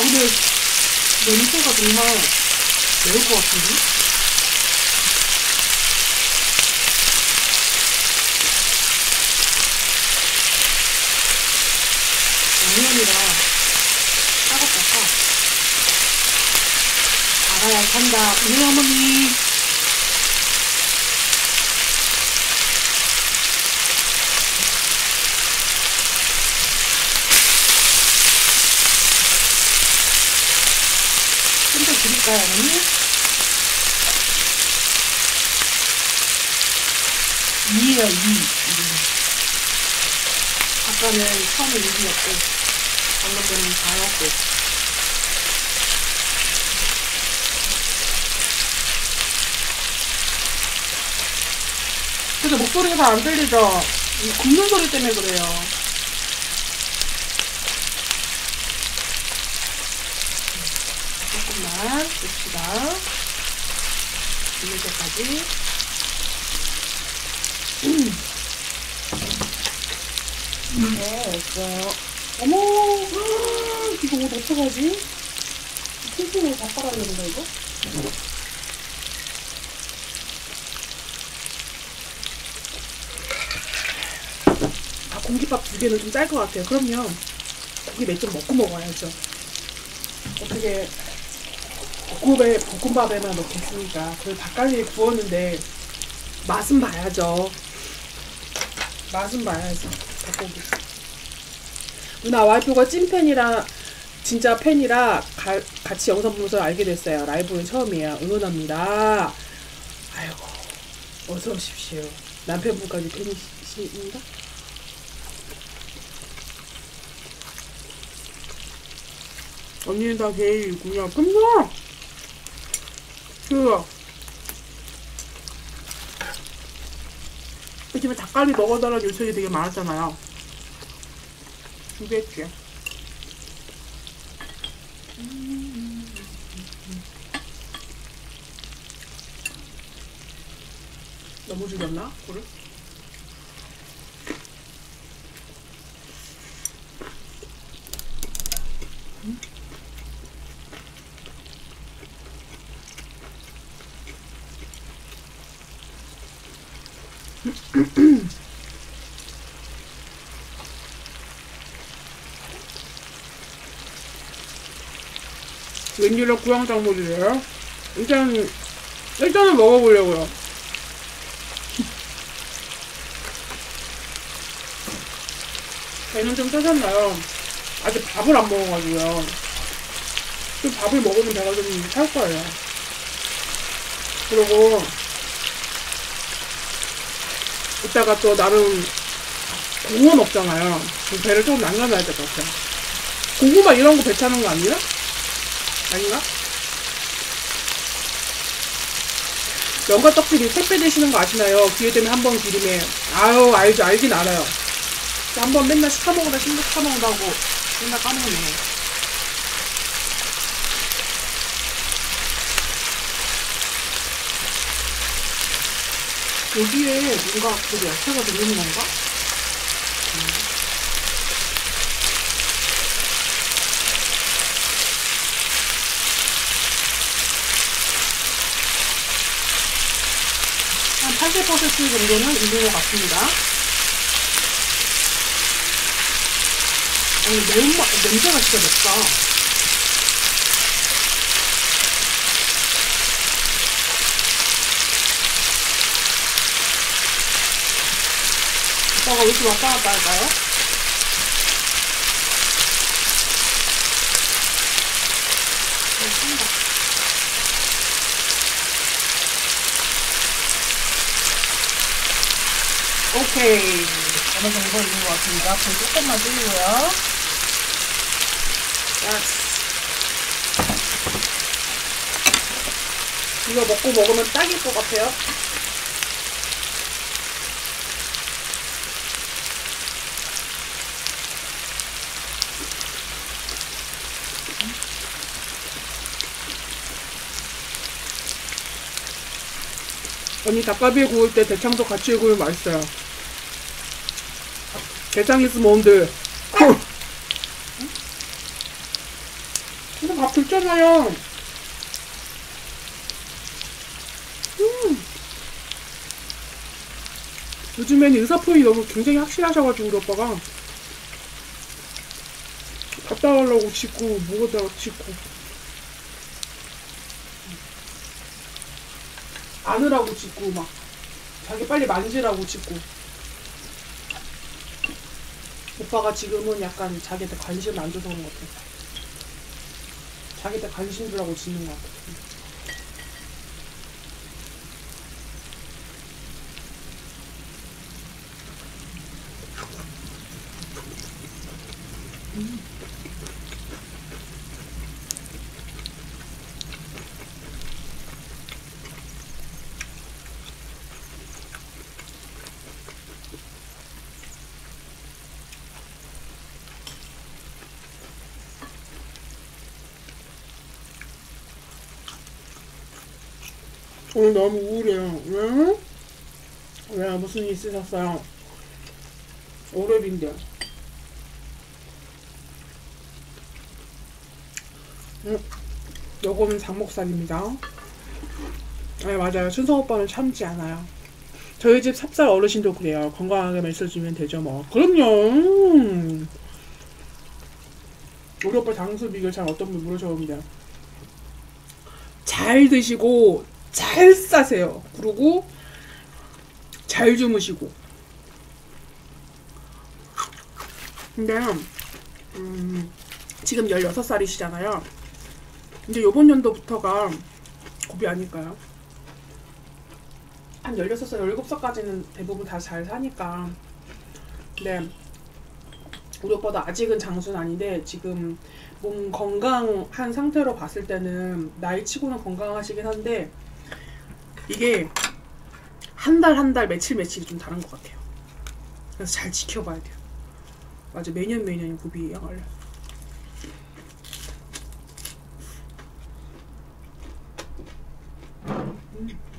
아, 근데 냄새가 정말 매울 것 같은데? 양념이라 따갑다. 까 알아야 산다. 우리 어머니 어머니? 이에요 이 아까는 처음에 6이었고 방금 전에는 4였고 근데 목소리가 잘 안 들리죠? 이 굽는 소리 때문에 그래요 조금만 봅시다 익을 때까지 네, 됐어요. 어머, 이거 옷 어떡하지? 핑핑으로 다 빨아야 되는데, 이거? 아, 공깃밥 두 개는 좀 짤 것 같아요. 그럼요. 고기 몇 점 먹고 먹어야죠. 어떻게, 볶음에, 볶음밥에만 넣겠습니까? 그 닭갈비 구웠는데, 맛은 봐야죠. 맛은 봐야죠. 닭고기. 누나 와이프가 찐팬이라 진짜 팬이라 가- 같이 영상 보면서 알게 됐어요. 라이브는 처음이에요. 응원합니다. 아이고 어서 오십시오. 남편분까지 팬이십니다. 언니는 다 게이구나. 끝나. 그 요즘에 닭갈비 먹어달라는 요청이 되게 많았잖아요. 준비할게. 너무 죽였나? 불을? 웬일로 구황작물이래요? 일단 일단은 먹어보려고요. 배는 좀 차셨나요? 아직 밥을 안 먹어가지고요. 좀 밥을 먹으면 배가 좀 찰 거예요. 그리고 이따가 또 나름 공원 없잖아요. 배를 좀 남겨놔야 될 것 같아요. 고구마 이런 거 배 차는 거 아니야? 아닌가? 연가 떡집이 택배 되시는 거 아시나요? 기회 되면 한 번 기름에 아유 알죠 알긴 알아요. 한 번 맨날 시켜 먹으다 신경 시켜 먹는다고 맨날 까먹네. 여기에 뭔가 되게 야채가 들어있는 건가? 한80% 정도는 익은 것 같습니다. 아니, 매운맛, 냄새가 진짜 맵다. 오빠가 왜 이렇게 왔다 갔다 할까요? 오케이. 어느 정도 익은 것 같습니다. 불 조금만 줄이고요. 이거 먹고 먹으면 딱일 것 같아요. 언니 닭갈비 구울 때 대창도 같이 구우면 맛있어요. 대창 있으면 온들. 근데 밥 줬잖아요. 음. 요즘에는 의사표현이 너무 굉장히 확실하셔가지고 우리 오빠가 갔다 가려고 짓고 뭐에다가 짓고 안으라고 짓고 막 자기 빨리 만지라고 짓고. 오빠가 지금은 약간 자기한테 관심 안 줘서 그런 것 같아. 자기한테 관심 주라고 짓는 것 같아 오늘 너무 우울해요. 왜? 왜 무슨 일 있으셨어요? 월요일인데. 음, 요거는 장목살입니다. 네 맞아요. 춘성 오빠는 참지 않아요. 저희 집 삽살 어르신도 그래요. 건강하게만 있어주면 되죠 뭐. 그럼요. 음. 우리 오빠 장수 비결 잘 어떤 분 물으셔보면 잘 드시고 잘 싸세요. 그리고 잘 주무시고. 근데 음, 지금 16살이시잖아요. 근데 요번 연도부터가 고비 아닐까요? 한 16살, 17살까지는 대부분 다 잘 사니까. 근데 우리 오빠도 아직은 장수는 아닌데 지금 몸 건강한 상태로 봤을 때는 나이 치고는 건강하시긴 한데 이게 한달 한 달 며칠 며칠이 좀 다른 것 같아요. 그래서 잘 지켜봐야 돼요. 맞아 매년 매년 고비 양을. 그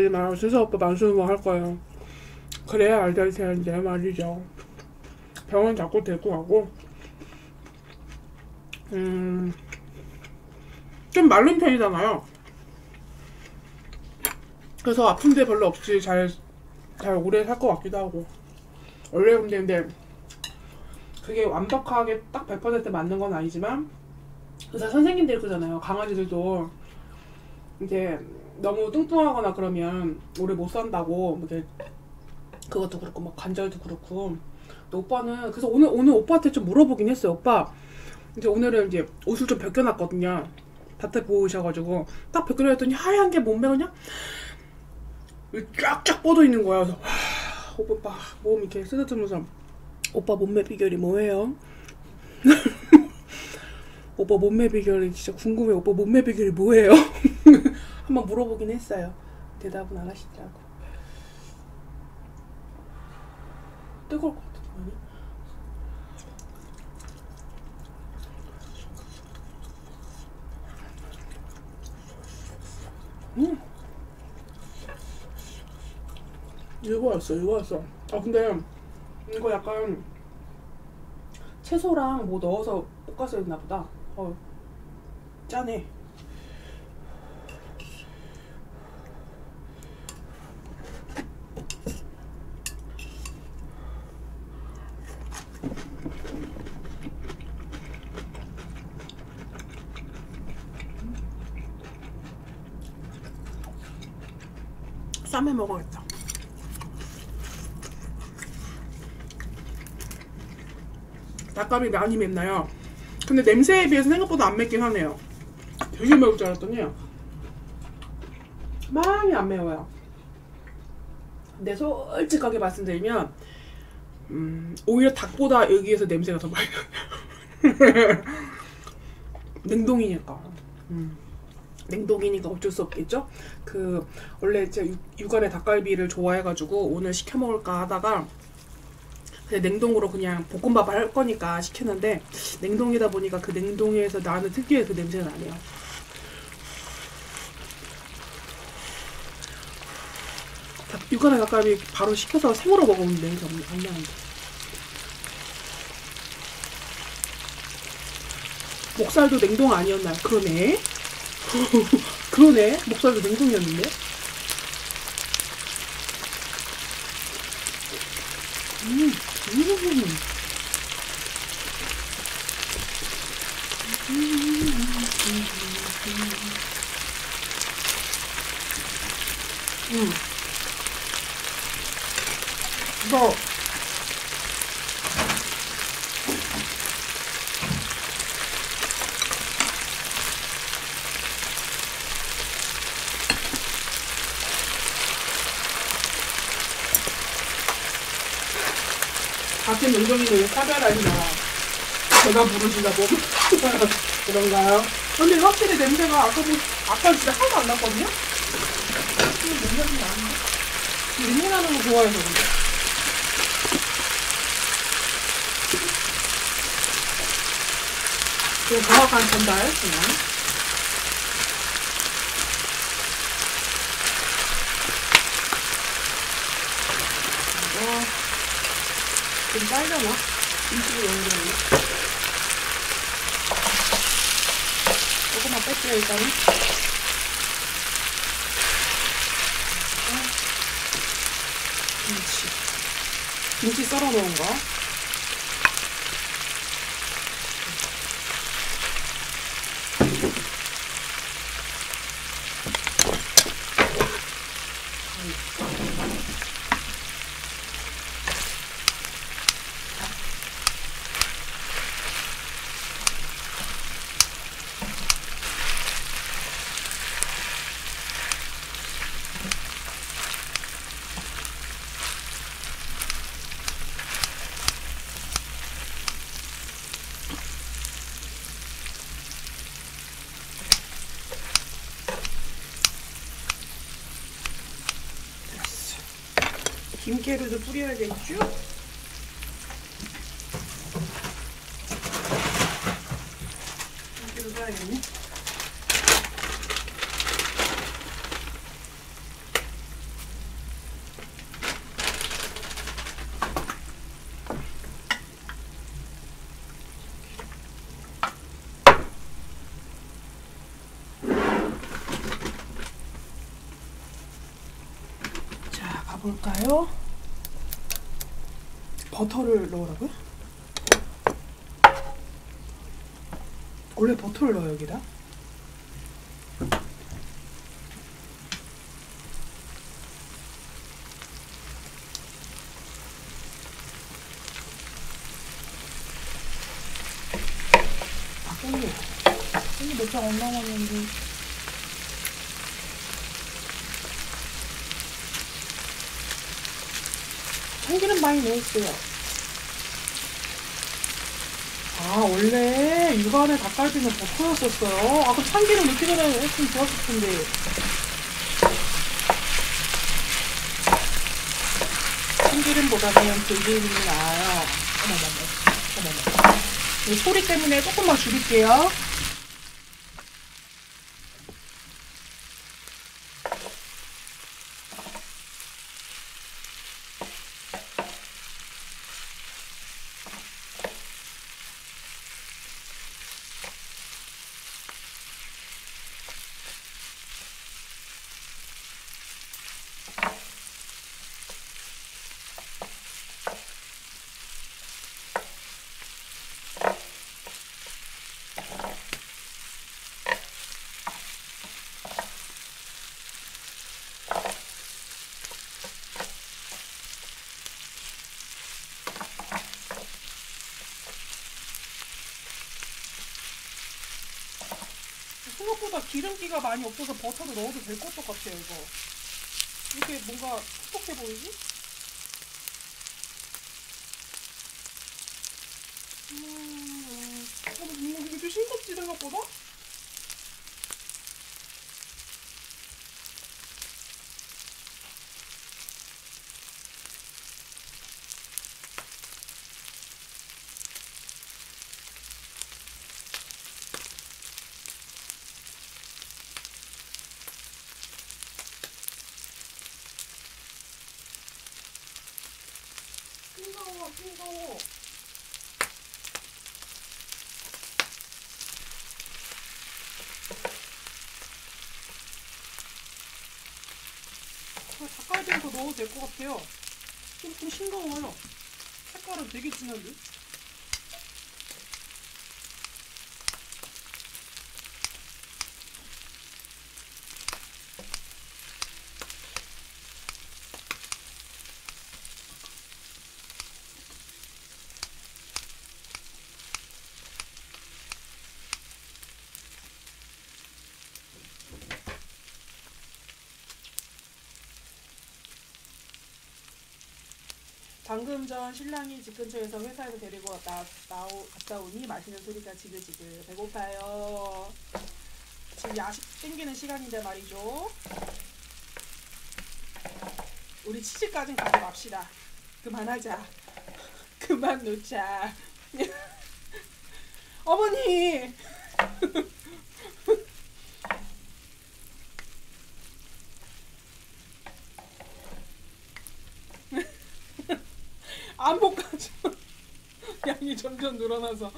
러지 마요. 수서 오빠 만수는 뭐할 거예요. 그래야 알달세한데 말이죠. 병원 자꾸 데리고 가고 음, 좀 마른 편이잖아요. 그래서 아픈데 별로 없이 잘, 잘 오래 살 것 같기도 하고. 원래 근데, 근데 그게 완벽하게 딱 100% 맞는 건 아니지만 의사 선생님들이 그러잖아요. 강아지들도 이제 너무 뚱뚱하거나 그러면 오래 못 산다고 뭐 이렇게 그것도 그렇고 막 관절도 그렇고. 근데 오빠는 그래서 오늘 오늘 오빠한테 좀 물어보긴 했어요. 오빠 이제 오늘은 이제 옷을 좀 벗겨놨거든요. 밭에 보이셔가지고 딱 벗겨놨더니 하얀 게 몸매 그냥 쫙쫙 뻗어 있는 거야. 그래서 와, 오빠 몸 이렇게 쓰다듬으면서 오빠 몸매 비결이 뭐예요? 오빠 몸매 비결이 진짜 궁금해. 오빠 몸매 비결이 뭐예요? 한번 물어보긴 했어요. 대답은 안 하시더라고. 뜨거울 것 같아. 많이. 음. 이거였어, 이거였어. 아 근데 이거 약간 채소랑 뭐 넣어서 볶았어야 했나 보다. 어, 짜네. 쌈에 먹어야겠다. 닭갈비 많이 맵나요? 근데 냄새에 비해서 생각보다 안 맵긴 하네요. 되게 매울 줄 알았더니 많이 안 매워요. 근데 솔직하게 말씀드리면 음, 오히려 닭보다 여기에서 냄새가 더 많이 나요. 냉동이니까. 음. 냉동이니까 어쩔 수 없겠죠? 그 원래 제가 육- 육안의 닭갈비를 좋아해가지고 오늘 시켜 먹을까 하다가 그냥 냉동으로 그냥 볶음밥을 할 거니까 시켰는데 냉동이다 보니까 그 냉동에서 나는 특유의 그 냄새가 나네요. 닭- 육안의 닭갈비 바로 시켜서 생으로 먹으면 냄새 안안 나는데. 목살도 냉동 아니었나요? 그러네. 그러네. 목살도 냉동이었는데. 음, 음. 음. 이거 같은 냉동이는 왜 차별하시나 제가 부르시나 뭐 그런가요? 근데 확실히 냄새가 아까 뭐 아까 진짜 하나도 안 났거든요? 근데 냄새가 좀 나는데? 냄새 나는 거 좋아해서 근데 좀 정확한 전달 그냥 이거 좀 빨려나? 인식이 연결이 뺄게요 일단은 어. 김치 김치 썰어 놓은 거 김가루도 뿌려야겠죠? 김가루 사야겠네. 가볼까요? 버터를 넣으라고요? 원래 버터를 넣어요 여기다? 아 깻잎 깻잎 몇장 안 남았는데 참기름 많이 넣었어요 아 육안에 닭갈비는 버터였었어요. 아 그럼 참기름 넣기 전에 했으면 좋았을 텐데. 참기름보다는 들기름이 나아요. 어머머머. 어머머. 이 소리 때문에 조금만 줄일게요 생각보다 기름기가 많이 없어서 버터를 넣어도 될 것 같아요 이거 이렇게 뭔가 촉촉해 보이지? 음, 어, 이거 이게 좀 싱겁지 생각보다? 싱거워 아, 닭갈비는 더 넣어도 될 것 같아요 좀, 좀 싱거워요 색깔은 되게 진한데? 방금 전 신랑이 집 근처에서 회사에서 데리고 왔다 나오, 갔다 오니 맛있는 소리가 지글지글 배고파요. 지금 야식 땡기는 시간인데 말이죠. 우리 치즈까진 가져갑시다. 그만하자. 그만 놓자. 어머니. 안 볶아져. 양이 점점 늘어나서.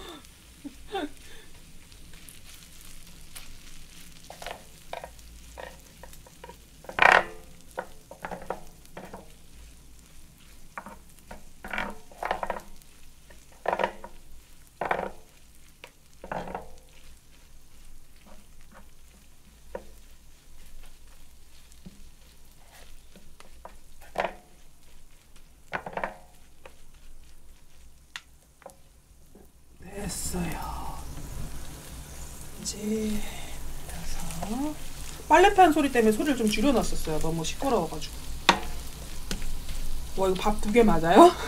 됐어요. 이제 그래서 빨래판 소리 때문에 소리를 좀 줄여놨었어요. 너무 시끄러워가지고. 와 이거 밥 두 개 맞아요?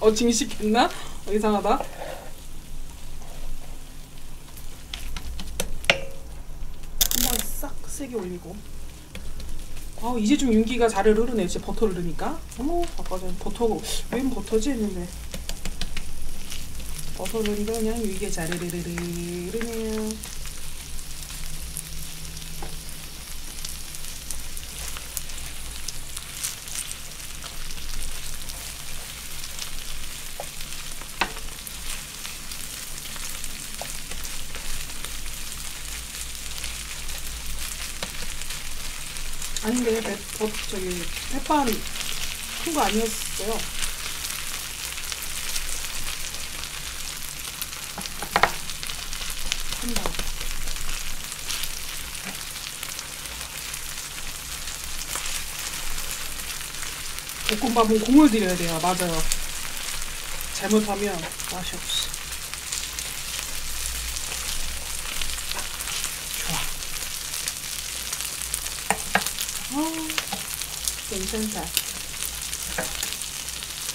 어 징식했나? 어, 이상하다. 한번 싹 세게 올리고. 아 이제 좀 윤기가 잘 흐르네. 이제 버터를 넣으니까. 어머 아까 전에 버터가 웬 버터지 했는데. 넣으니까 그냥 이게 자르르르르 흐르네요. 아닌데 배, 버, 저기 햇반 큰 거 아니었어요. 한다. 볶음밥은 국물 드려야 돼요. 맞아요. 잘못하면 맛이 없어. 좋아. 아, 괜찮다.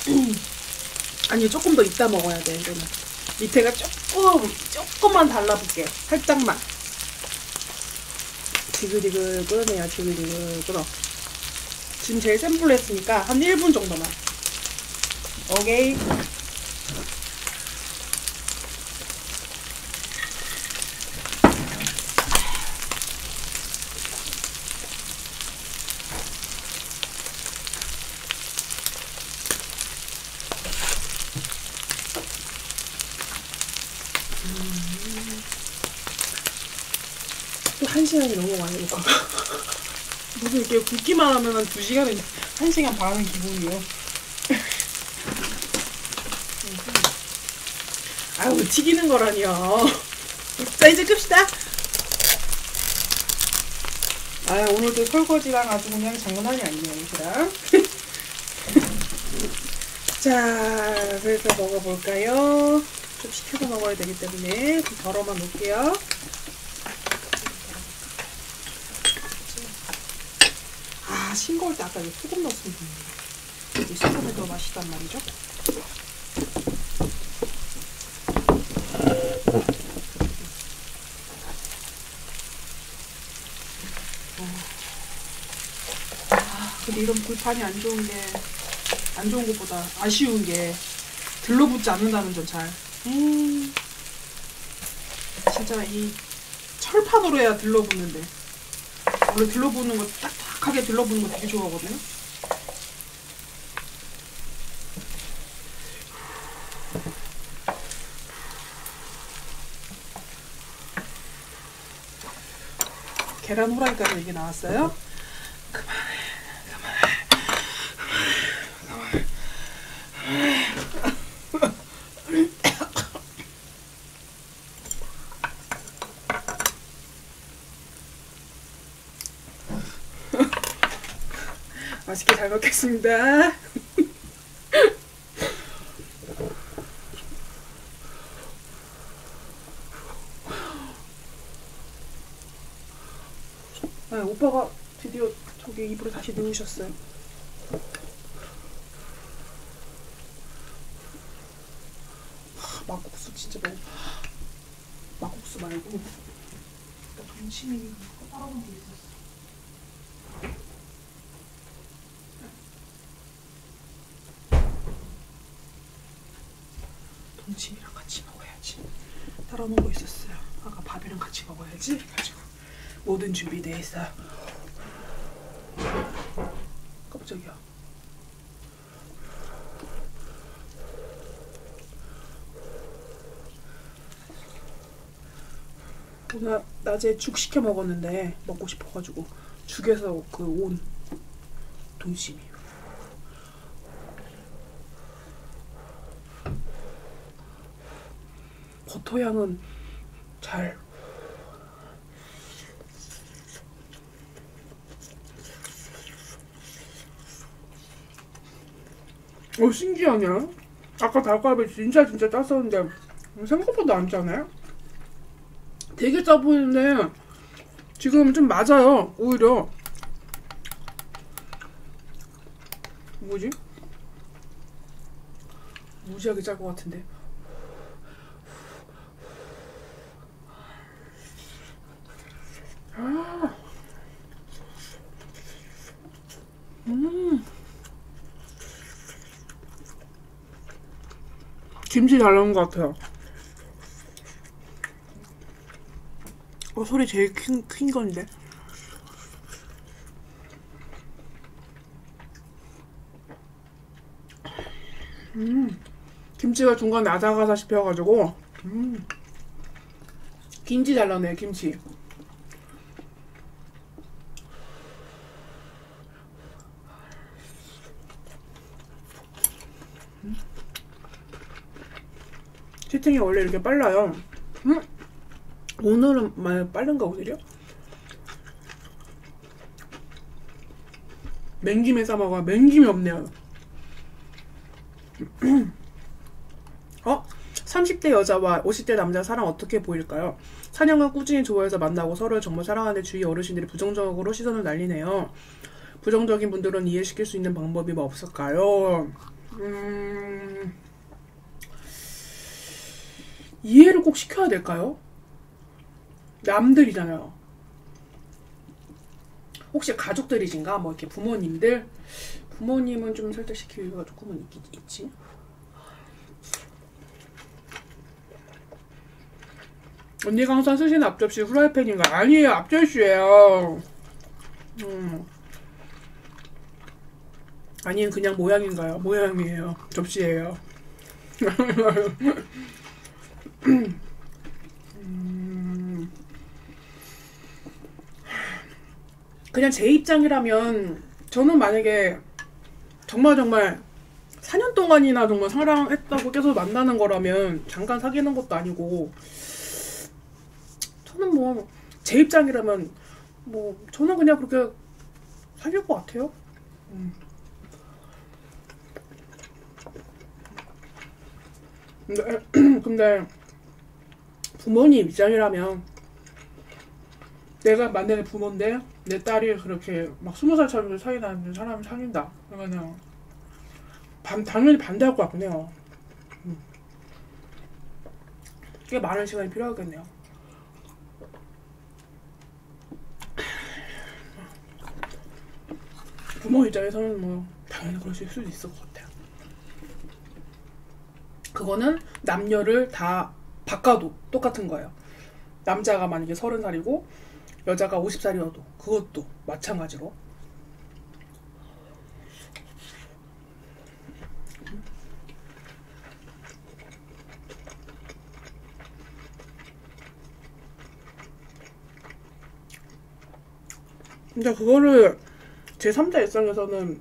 아니 조금 더 이따 먹어야 돼 이거는 밑에가 조금 조금만 달라붙게 살짝만 지글지글 끓어내야 지글지글 끓어 지금 제일 센 불로 했으니까 한 1분 정도만. 오케이 또 한 시간이 너무 많이 녹아 무슨 이렇게 굽기만 하면 한두 시간은 한 시간 반은 기본이요. 아유 튀기는 거라니요. 자 이제 끕시다. 아 오늘도 설거지랑 아주 그냥 장난이 아니네요 얘들아. 자 그래서 먹어볼까요? 좀 식혀서 먹어야 되기 때문에 좀 덜어만 놓을게요 아 싱거울 때 아까 이거 소금 넣었으면 좋는데 이 소금이 더 맛있단 말이죠 아, 근데 이런 불판이 안 좋은 게, 안 좋은 것보다 아쉬운 게, 들러붙지 않는다는 점 잘. 음, 진짜 이 철판으로 해야 들러붙는데. 원래 들러붙는 거 딱 딱하게 들러붙는 거 되게 좋아하거든요. 계란 후라이까지 이게 나왔어요. 맛있게 잘 먹겠습니다. 네, 오빠가 드디어 저기 입으로 다시 누우셨어요. 하, 막국수 진짜 너무 막국수 말고 나 동치미 따라온 게 있었어. 동치미랑 같이 먹어야지. 따라 놓은 거 있었어요. 아까 밥이랑 같이 먹어야지. 가지고 모든 준비돼 있어. 깜짝이야. 오늘 낮에 죽 시켜 먹었는데 먹고 싶어가지고 죽에서 그 온 동치미. 버터 향은 잘 어 신기하냐? 아까 닭갈비 진짜 진짜 짰었는데 생각보다 안 짜네. 되게 짜 보이는데 지금 좀 맞아요. 오히려 뭐지? 무지하게 짤 것 같은데. 아. 음. 김치 잘 나온 것 같아요. 어, 소리 제일 큰, 큰 건데. 음. 김치가 중간에 아삭아삭 씹혀가지고, 음. 김치 잘 나네, 김치. 채팅이 원래 이렇게 빨라요. 음? 오늘은 많이 빠른가 오늘이요? 맹김에 싸먹어. 맹김이 없네요. 어? 30대 여자와 50대 남자 사랑 어떻게 보일까요? 사냥을 꾸준히 좋아해서 만나고 서로를 정말 사랑하는데 주위 어르신들이 부정적으로 시선을 날리네요. 부정적인 분들은 이해시킬 수 있는 방법이 뭐 없을까요? 음... 이해를 꼭 시켜야 될까요? 남들이잖아요. 혹시 가족들이신가? 뭐 이렇게 부모님들? 부모님은 좀 설득시킬 이유가 조금은 있, 있지. 언니가 항상 쓰시는 앞접시 후라이팬인가? 아니에요, 앞접시예요. 음. 아니면 그냥 모양인가요? 모양이에요. 접시예요. 음. 그냥 제 입장이라면 저는 만약에 정말 정말 4년 동안이나 정말 사랑했다고 계속 만나는 거라면 잠깐 사귀는 것도 아니고 저는 뭐 제 입장이라면 뭐 저는 그냥 그렇게 사귈 것 같아요. 음. 근데, 근데 부모님 입장이라면 내가 만약에 부모인데 내 딸이 그렇게 막 스무 살 차이로 사이 나는 사람을 사귄다 그러면은 반, 당연히 반대할 것 같긴 해요. 음. 꽤 많은 시간이 필요하겠네요. 부모 입장에서는 뭐 당연히 그러실 수도 있을 것 같아요. 그거는 남녀를 다 바꿔도 똑같은 거예요. 남자가 만약에 서른 살이고 여자가 50살이어도 그것도 마찬가지로 근데 그거를 제 3자 일상에서는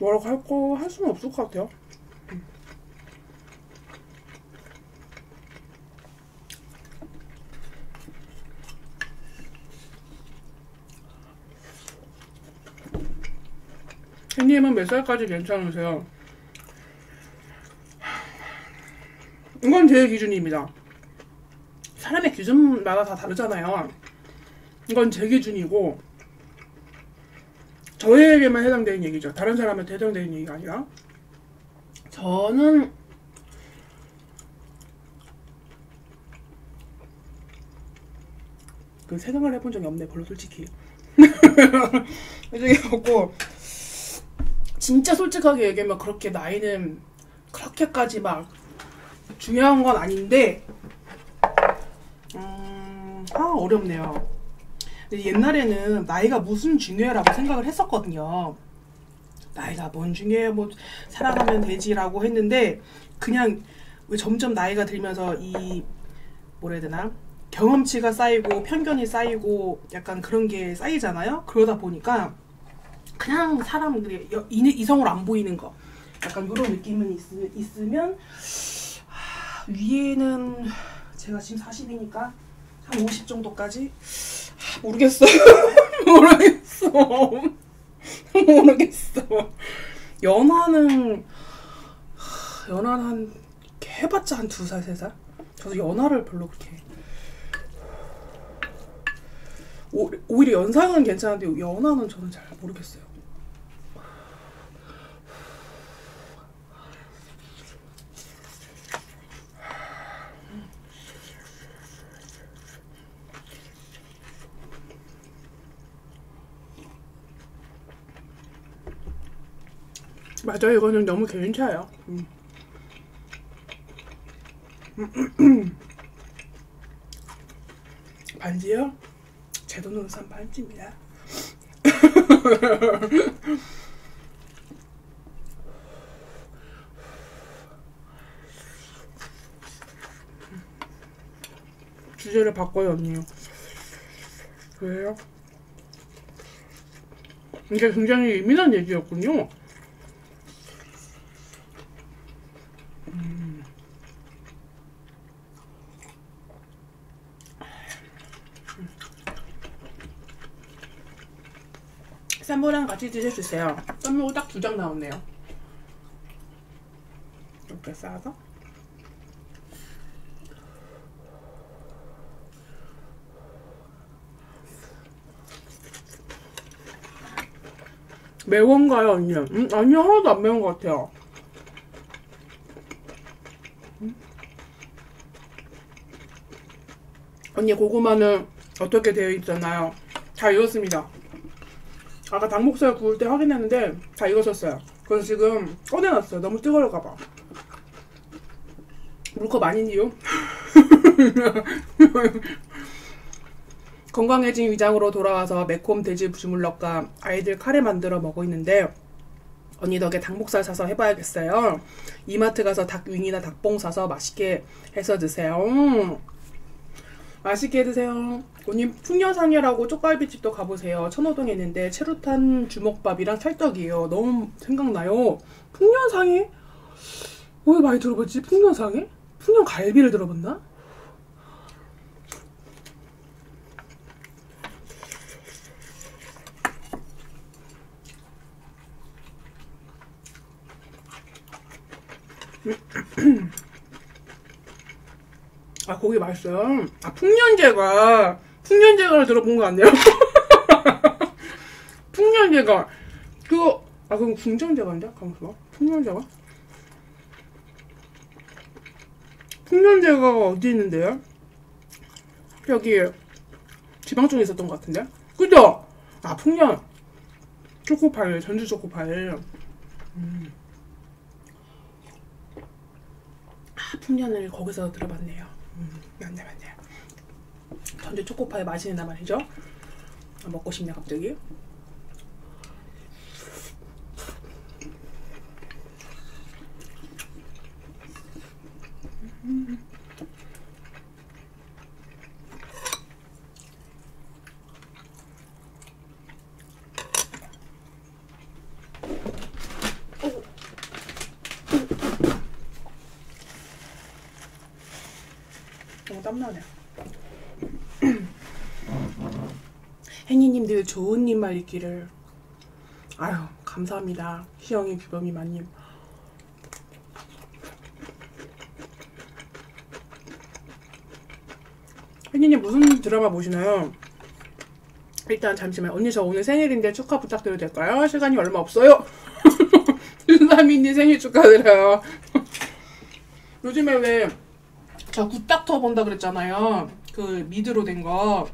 뭐라고 할 거 할 수는 없을 것 같아요. 혜님은 몇 살까지 괜찮으세요? 이건 제 기준입니다. 사람의 기준마다 다 다르잖아요. 이건 제 기준이고 저에게만 해당되는 얘기죠. 다른 사람한테 해당되는 얘기가 아니라 저는 그 생각을 해본 적이 없네. 별로 솔직히. 솔직히 없고 진짜 솔직하게 얘기하면 그렇게 나이는 그렇게까지 막 중요한 건 아닌데 음, 아 어렵네요. 옛날에는 나이가 무슨 중요해라고 생각을 했었거든요. 나이가 뭔 중요해 뭐 살아가면 되지라고 했는데 그냥 점점 나이가 들면서 이 뭐라 해야 되나 경험치가 쌓이고 편견이 쌓이고 약간 그런 게 쌓이잖아요. 그러다 보니까 그냥 사람들이 이성으로 안 보이는 거 약간 이런 느낌은 있, 있으면 하, 위에는 제가 지금 40이니까 한 50 정도까지 모르겠어. 모르겠어. 모르겠어. 연하는 연하는 한 해봤자 한 두 살, 세 살? 저도 연하를 별로 그렇게 오, 오히려 연상은 괜찮은데 연하는 저는 잘 모르겠어요. 맞아요. 이거는 너무 개인차예요. 음. 반지요? 제 돈으로 산 반지입니다. 주제를 바꿔요, 언니. 왜요? 이게 굉장히 예민한 얘기였군요. 쌈무랑 같이 드셔주세요. 쌈무 딱 두 장 나왔네요. 이렇게 싸서. 매운가요, 언니? 음, 아니요, 하나도 안 매운 것 같아요. 음. 언니, 고구마는 어떻게 되어 있잖아요. 다 익었습니다. 아까 닭목살 구울 때 확인했는데 다 익었었어요. 그래서 지금 꺼내놨어요. 너무 뜨거울까 봐. 물컵 아니니요? 건강해진 위장으로 돌아와서 매콤 돼지 주물럭과 아이들 카레 만들어 먹고 있는데 언니 덕에 닭목살 사서 해봐야겠어요. 이마트 가서 닭윙이나 닭봉 사서 맛있게 해서 드세요. 음. 맛있게 드세요. 언니 풍년상해라고 쪽갈비집도 가보세요. 천호동에 있는데 체루탄 주먹밥이랑 찰떡이에요. 너무 생각나요. 풍년상해? 왜 많이 들어봤지? 풍년상해? 풍년갈비를 들어봤나? 아 고기 맛있어요. 아 풍년제가 풍년제가를 들어본 거 같네요. 풍년제가 그거 아 그럼 궁정제가인데? 잠깐만 풍년제가? 풍년제가가 어디 있는데요? 여기 지방 쪽에 있었던 것 같은데? 그죠? 아 풍년 초코파일 전주 초코파일 음. 아 풍년을 거기서 들어봤네요. 전주 초코파이 맛있나 말이죠. 아, 먹고 싶네 갑자기. 음. 너무 땀나네. 혜니님 늘 좋은 일만 있기를. 아유 감사합니다. 희영이 규범이 마님. 혜니님 무슨 드라마 보시나요? 일단 잠시만 언니 저 오늘 생일인데 축하 부탁드려도 될까요? 시간이 얼마 없어요. 윤사민님 생일 축하드려요. 요즘에 왜 저 굿닥터 본다 그랬잖아요. 그 미드로 된 거.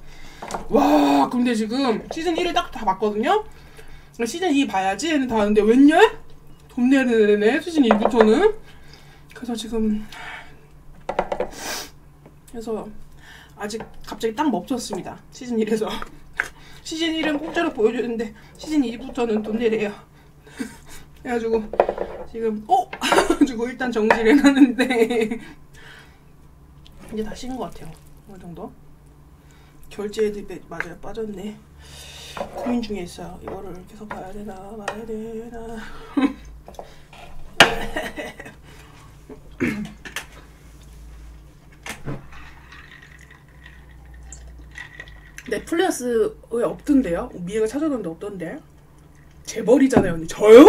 와, 근데 지금 시즌 1을 딱 다 봤거든요. 시즌 2 봐야지 얘는 다 하는데 웬열? 돈 내네 시즌 2부터는. 그래서 지금 그래서 아직 갑자기 딱 멈췄습니다. 시즌 1에서. 시즌 1은 공짜로 보여주는데 시즌 2부터는 돈 내래요. 그래가지고 지금 어? 가지고 일단 정지를 해놨는데 이제 다 식은 것 같아요. 어느 정도. 결제에도 매- 맞아요. 빠졌네. 고민 중에 있어요. 이거를 계속 봐야 되나 말아야 되나. 넷플릭스에 없던데요? 미애가 찾아봤는데 없던데. 재벌이잖아요, 언니. 저요?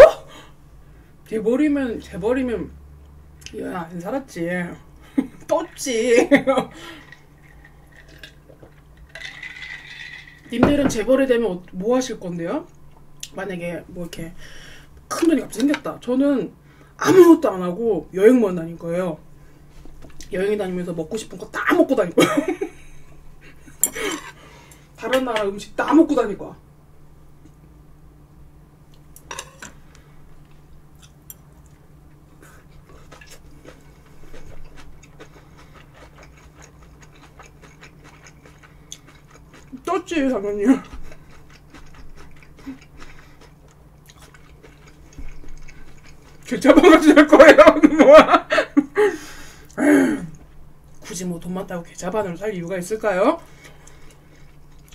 재벌이면 재벌이면 이거 안 살았지. 떴지. 님들은 재벌이 되면 어- 뭐 하실 건데요? 만약에 뭐 이렇게 큰 돈이 갑자기 생겼다. 저는 아무것도 안 하고 여행만 다닐 거예요. 여행 다니면서 먹고 싶은 거 다 먹고 다닐 거예요. 다른 나라 음식 다 먹고 다닐 거야. 떴지 당연히. 개차방 같이 될 거예요. 뭐야? 굳이 뭐 돈 많다고 개차반으로 살 이유가 있을까요?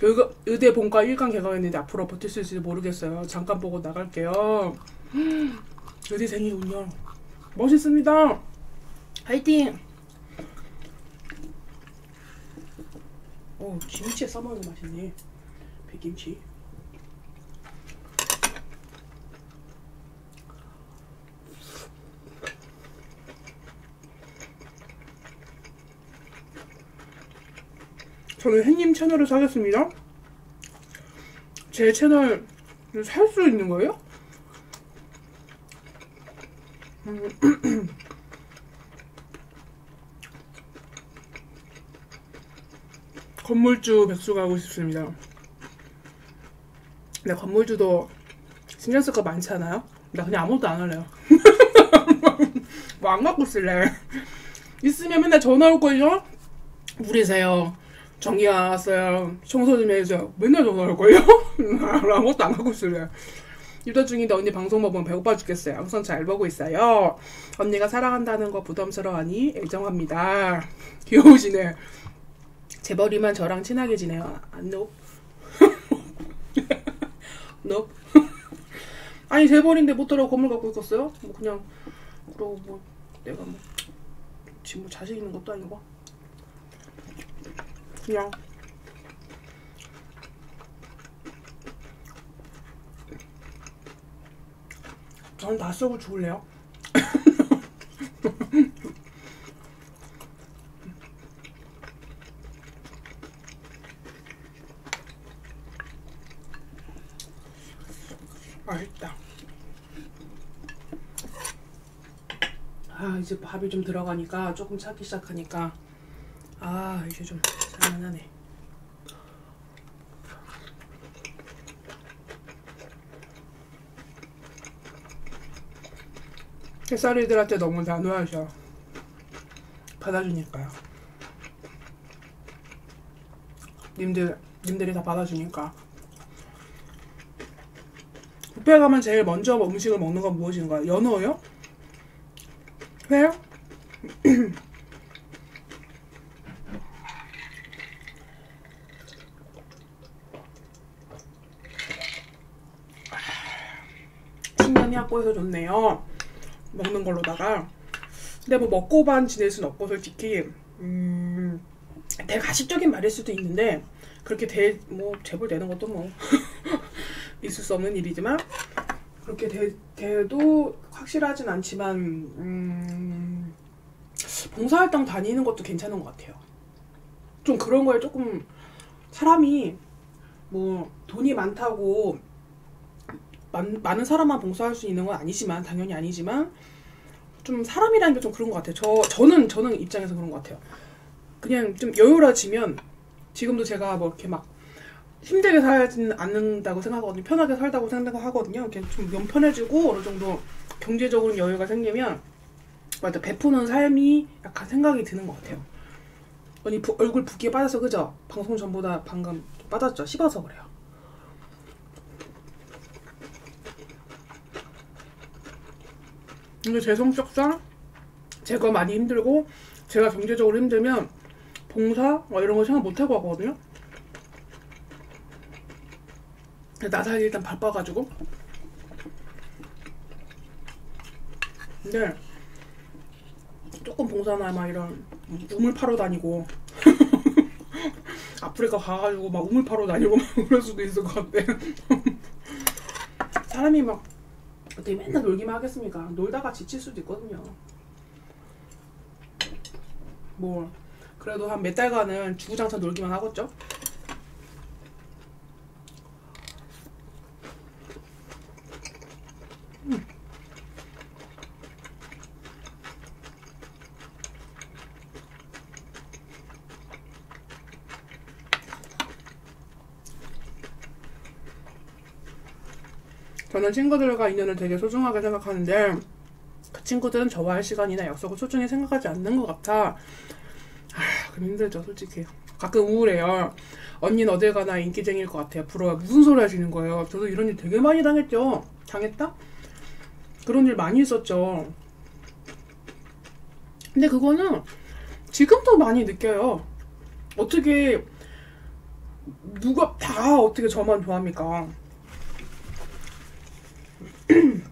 의, 의대 본과 1강 개강했는데 앞으로 버틸 수 있을지 모르겠어요. 잠깐 보고 나갈게요. 의대생이군요. 멋있습니다. 화이팅! 어, 김치에 싸먹는 맛이네. 백김치. 저는 행님 채널을 사겠습니다. 제 채널 살 수 있는 거예요? 음. 음 건물주 백수 가고 싶습니다. 근데 건물주도 신경 쓸 거 많지 않아요? 나 그냥 아무것도 안 할래요. 뭐 안 갖고 쓸래. 있으면 맨날 전화 올걸요? 물이세요. 전기가 나왔어요. 청소 좀 해주세요. 맨날 전화 올걸요? 아무것도 안 갖고 쓸래. 유다 중인데 언니 방송 보면 배고파 죽겠어요. 항상 잘 보고 있어요. 언니가 사랑한다는 거 부담스러워하니 애정합니다. 귀여우시네. 재벌이만 저랑 친하게 지내요. 안 노? 노? 아니 재벌인데 못 들어 건물 갖고 있었어요? 뭐 그냥 그러고 뭐 내가 뭐 지금 뭐 자식 있는 것도 아니고 그냥 저는 다 썩을 죽을래요. 맛있다. 아 이제 밥이 좀 들어가니까 조금 차기 시작하니까 아 이제 좀 살만하네. 햇살이들한테 너무 단호하셔. 받아주니까요. 님들 님들이 다 받아주니까. 뷔페 가면 제일 먼저 음식을 먹는 건 무엇인가요? 연어요? 회요? 신년이 확보해서 좋네요. 먹는 걸로다가. 근데 뭐 먹고 반 지낼 순 없고 솔직히 음, 되게 가식적인 말일 수도 있는데 그렇게 대, 뭐 재벌 되는 것도 뭐 있을 수 없는 일이지만 그렇게 돼, 돼도 확실하진 않지만 음, 봉사활동 다니는 것도 괜찮은 것 같아요. 좀 그런 거에 조금 사람이 뭐 돈이 많다고 많, 많은 사람만 봉사할 수 있는 건 아니지만 당연히 아니지만 좀 사람이라는 게 좀 그런 것 같아요. 저 저는 저는 입장에서 그런 것 같아요. 그냥 좀 여유로워지면 지금도 제가 뭐 이렇게 막 힘들게 살지는 않는다고 생각하거든요. 편하게 살다고 생각하거든요. 이렇게 좀 연편해지고 어느 정도 경제적으로 여유가 생기면 맞아 베푸는 삶이 약간 생각이 드는 것 같아요. 언니 부, 얼굴 붓기에 빠져서 그죠? 방송 전보다 방금 빠졌죠? 씹어서 그래요. 근데 제 성격상 제가 많이 힘들고 제가 경제적으로 힘들면 봉사 뭐 이런 거 생각 못 하고 하거든요. 나사이 일단 바빠가지고. 근데 조금 봉사나 막 이런 우물 파러 다니고. 아프리카 가가지고 막 우물 파러 다니고 막 그럴 수도 있을 것 같아. 사람이 막 어떻게 맨날 놀기만 하겠습니까? 놀다가 지칠 수도 있거든요. 뭐 그래도 한 몇 달간은 주구장창 놀기만 하겠죠 저는 친구들과 인연을 되게 소중하게 생각하는데 그 친구들은 저와 할 시간이나 약속을 소중히 생각하지 않는 것 같아. 아, 그럼 힘들죠, 솔직히. 가끔 우울해요. 언니는 어딜 가나 인기쟁이일 것 같아요. 부러워요. 무슨 소리 하시는 거예요? 저도 이런 일 되게 많이 당했죠. 당했다? 그런 일 많이 있었죠. 근데 그거는 지금도 많이 느껴요. 어떻게 누가 다 어떻게 저만 좋아합니까?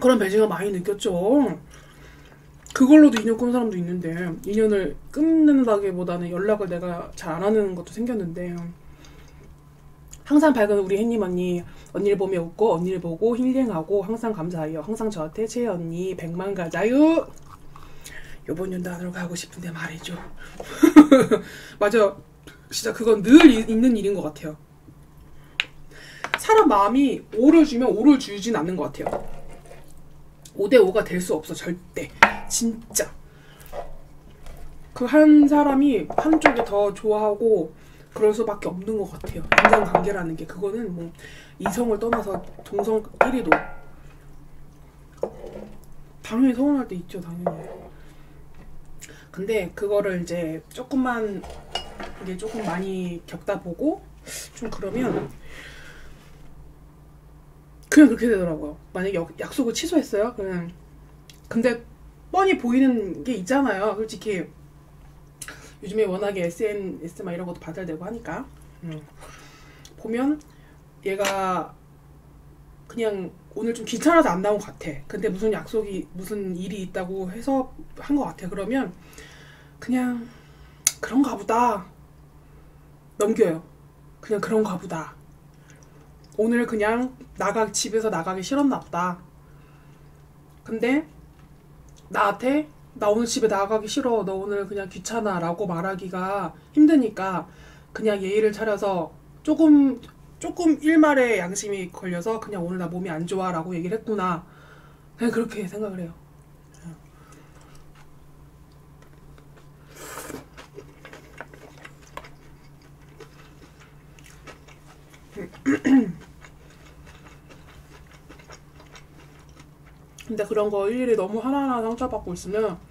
그런 배제가 많이 느꼈죠. 그걸로도 인연 끈 사람도 있는데 인연을 끊는다기보다는 연락을 내가 잘 안 하는 것도 생겼는데 항상 밝은 우리 햇님 언니 언니를 보며 웃고 언니를 보고 힐링하고 항상 감사해요. 항상 저한테 채 언니 백만 가자유 이번 연도 안으로 가고 싶은데 말이죠. 맞아. 진짜 그건 늘 이- 있는 일인 것 같아요. 사람 마음이 5를 주면 5를 주진 않는 것 같아요. 5대5가 될 수 없어, 절대. 진짜. 그 한 사람이 한쪽에 더 좋아하고 그럴 수밖에 없는 것 같아요. 인간관계라는 게. 그거는 뭐 이성을 떠나서 동성끼리도. 당연히 서운할 때 있죠, 당연히. 근데 그거를 이제 조금만 이게 조금 많이 겪다 보고 좀 그러면 그냥 그렇게 되더라고요. 만약에 약- 약속을 취소했어요. 그냥 근데 뻔히 보이는 게 있잖아요. 솔직히 요즘에 워낙에 SNS 막 이런 것도 받아야 되고 하니까 음. 보면 얘가 그냥 오늘 좀 귀찮아서 안 나온 것 같아. 근데 무슨 약속이 무슨 일이 있다고 해서 한 것 같아. 그러면 그냥 그런가 보다 넘겨요. 그냥 그런가 보다. 오늘 그냥 나가 집에서 나가기 싫었나 보다. 근데 나한테 나 오늘 집에 나가기 싫어. 너 오늘 그냥 귀찮아 라고 말하기가 힘드니까 그냥 예의를 차려서 조금 조금 일말의 양심이 걸려서 그냥 오늘 나 몸이 안 좋아 라고 얘기를 했구나. 그냥 그렇게 생각을 해요. 근데 그런 거 일일이 너무 하나하나 상처받고 있으면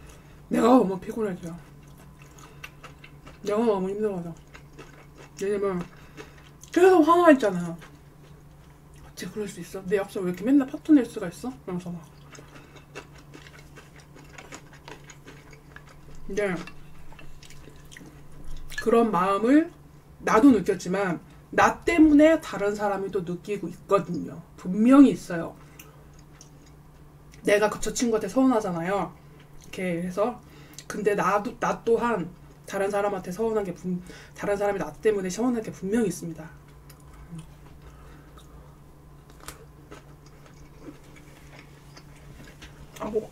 내가 너무 피곤해져요. 내가 너무 힘들어져. 왜냐면 계속 화나 있잖아. 어째 그럴 수 있어? 내 옆서 왜 이렇게 맨날 파토 낼 수가 있어? 이러면서 막. 근데 그런 마음을 나도 느꼈지만 나 때문에 다른 사람이 또 느끼고 있거든요. 분명히 있어요. 내가 그 저 친구한테 서운하잖아요. 이렇게 해서 근데 나도 나 또한 다른 사람한테 서운한 게 분, 다른 사람이 나 때문에 서운한 게 분명히 있습니다. 아고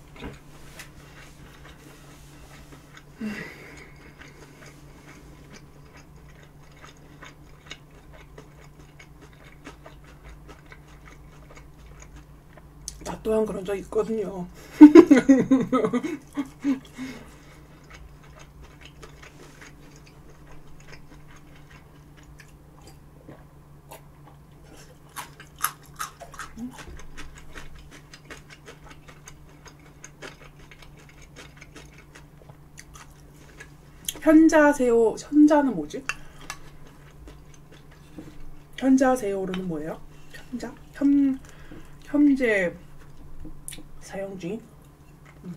나 또한 그런 적 있거든요. 현자세요. 현자는 뭐지? 현자세요로는 뭐예요? 현자? 현 현재 사용 중인? 음.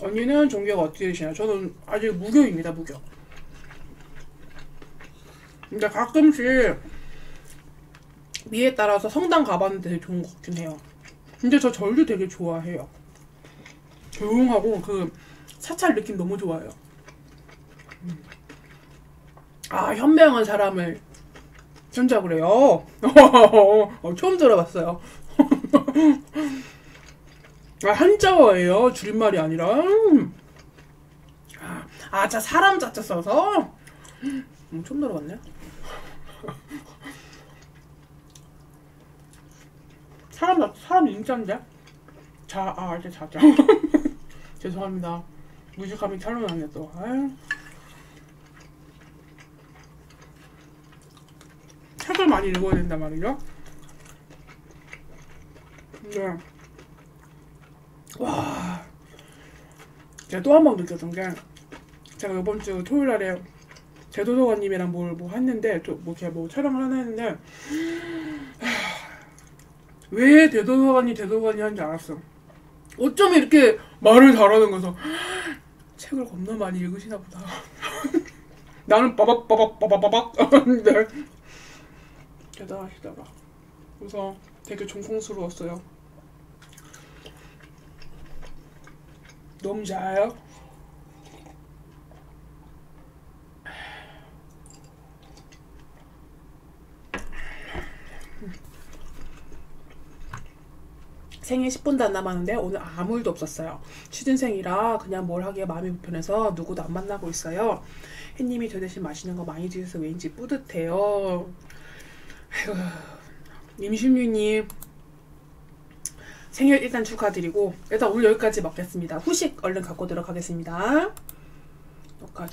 언니는 종교가 어떻게 되시나요? 저는 아직 무교입니다, 무교. 근데 가끔씩 미에 따라서 성당 가봤는데 되게 좋은 것 같긴 해요. 근데 저 절도 되게 좋아해요. 조용하고 그 사찰 느낌 너무 좋아요. 음. 아 현명한 사람을 진짜 그래요. 어, 처음 들어봤어요. 아, 한자어예요. 줄임말이 아니라. 아, 아, 자 사람 자자 써서. 음, 처음 들어봤네. 사람 자 사람 인자인데. 자, 아, 이제 자자. 죄송합니다. 무식함이 탈로 나네 또. 아유. 책을 많이 읽어야 된단 말이죠. 근데 와 제가 또 한 번 느꼈던 게 제가 이번 주 토요일 날에 제도도관님이랑 뭘 뭐 했는데 또뭐 제가 뭐 촬영을 하나 했는데 왜 대도서관이 대도서관이 한지 알았어. 어쩜 이렇게 말을 잘하는 거서 책을 겁나 많이 읽으시나 보다. 나는 빠박 빠박 빠박 빠박 근데 대단하시더라. 그래서 되게 존경스러웠어요. 너무 잘해요. 생일 10분도 안 남았는데 오늘 아무 일도 없었어요. 취준생이라 그냥 뭘 하기에 마음이 불편해서 누구도 안 만나고 있어요. 햇님이 저 대신 맛있는 거 많이 드셔서 왠지 뿌듯해요. 임신유님 생일 일단 축하드리고 일단 오늘 여기까지 먹겠습니다. 후식 얼른 갖고 들어가겠습니다. 녹화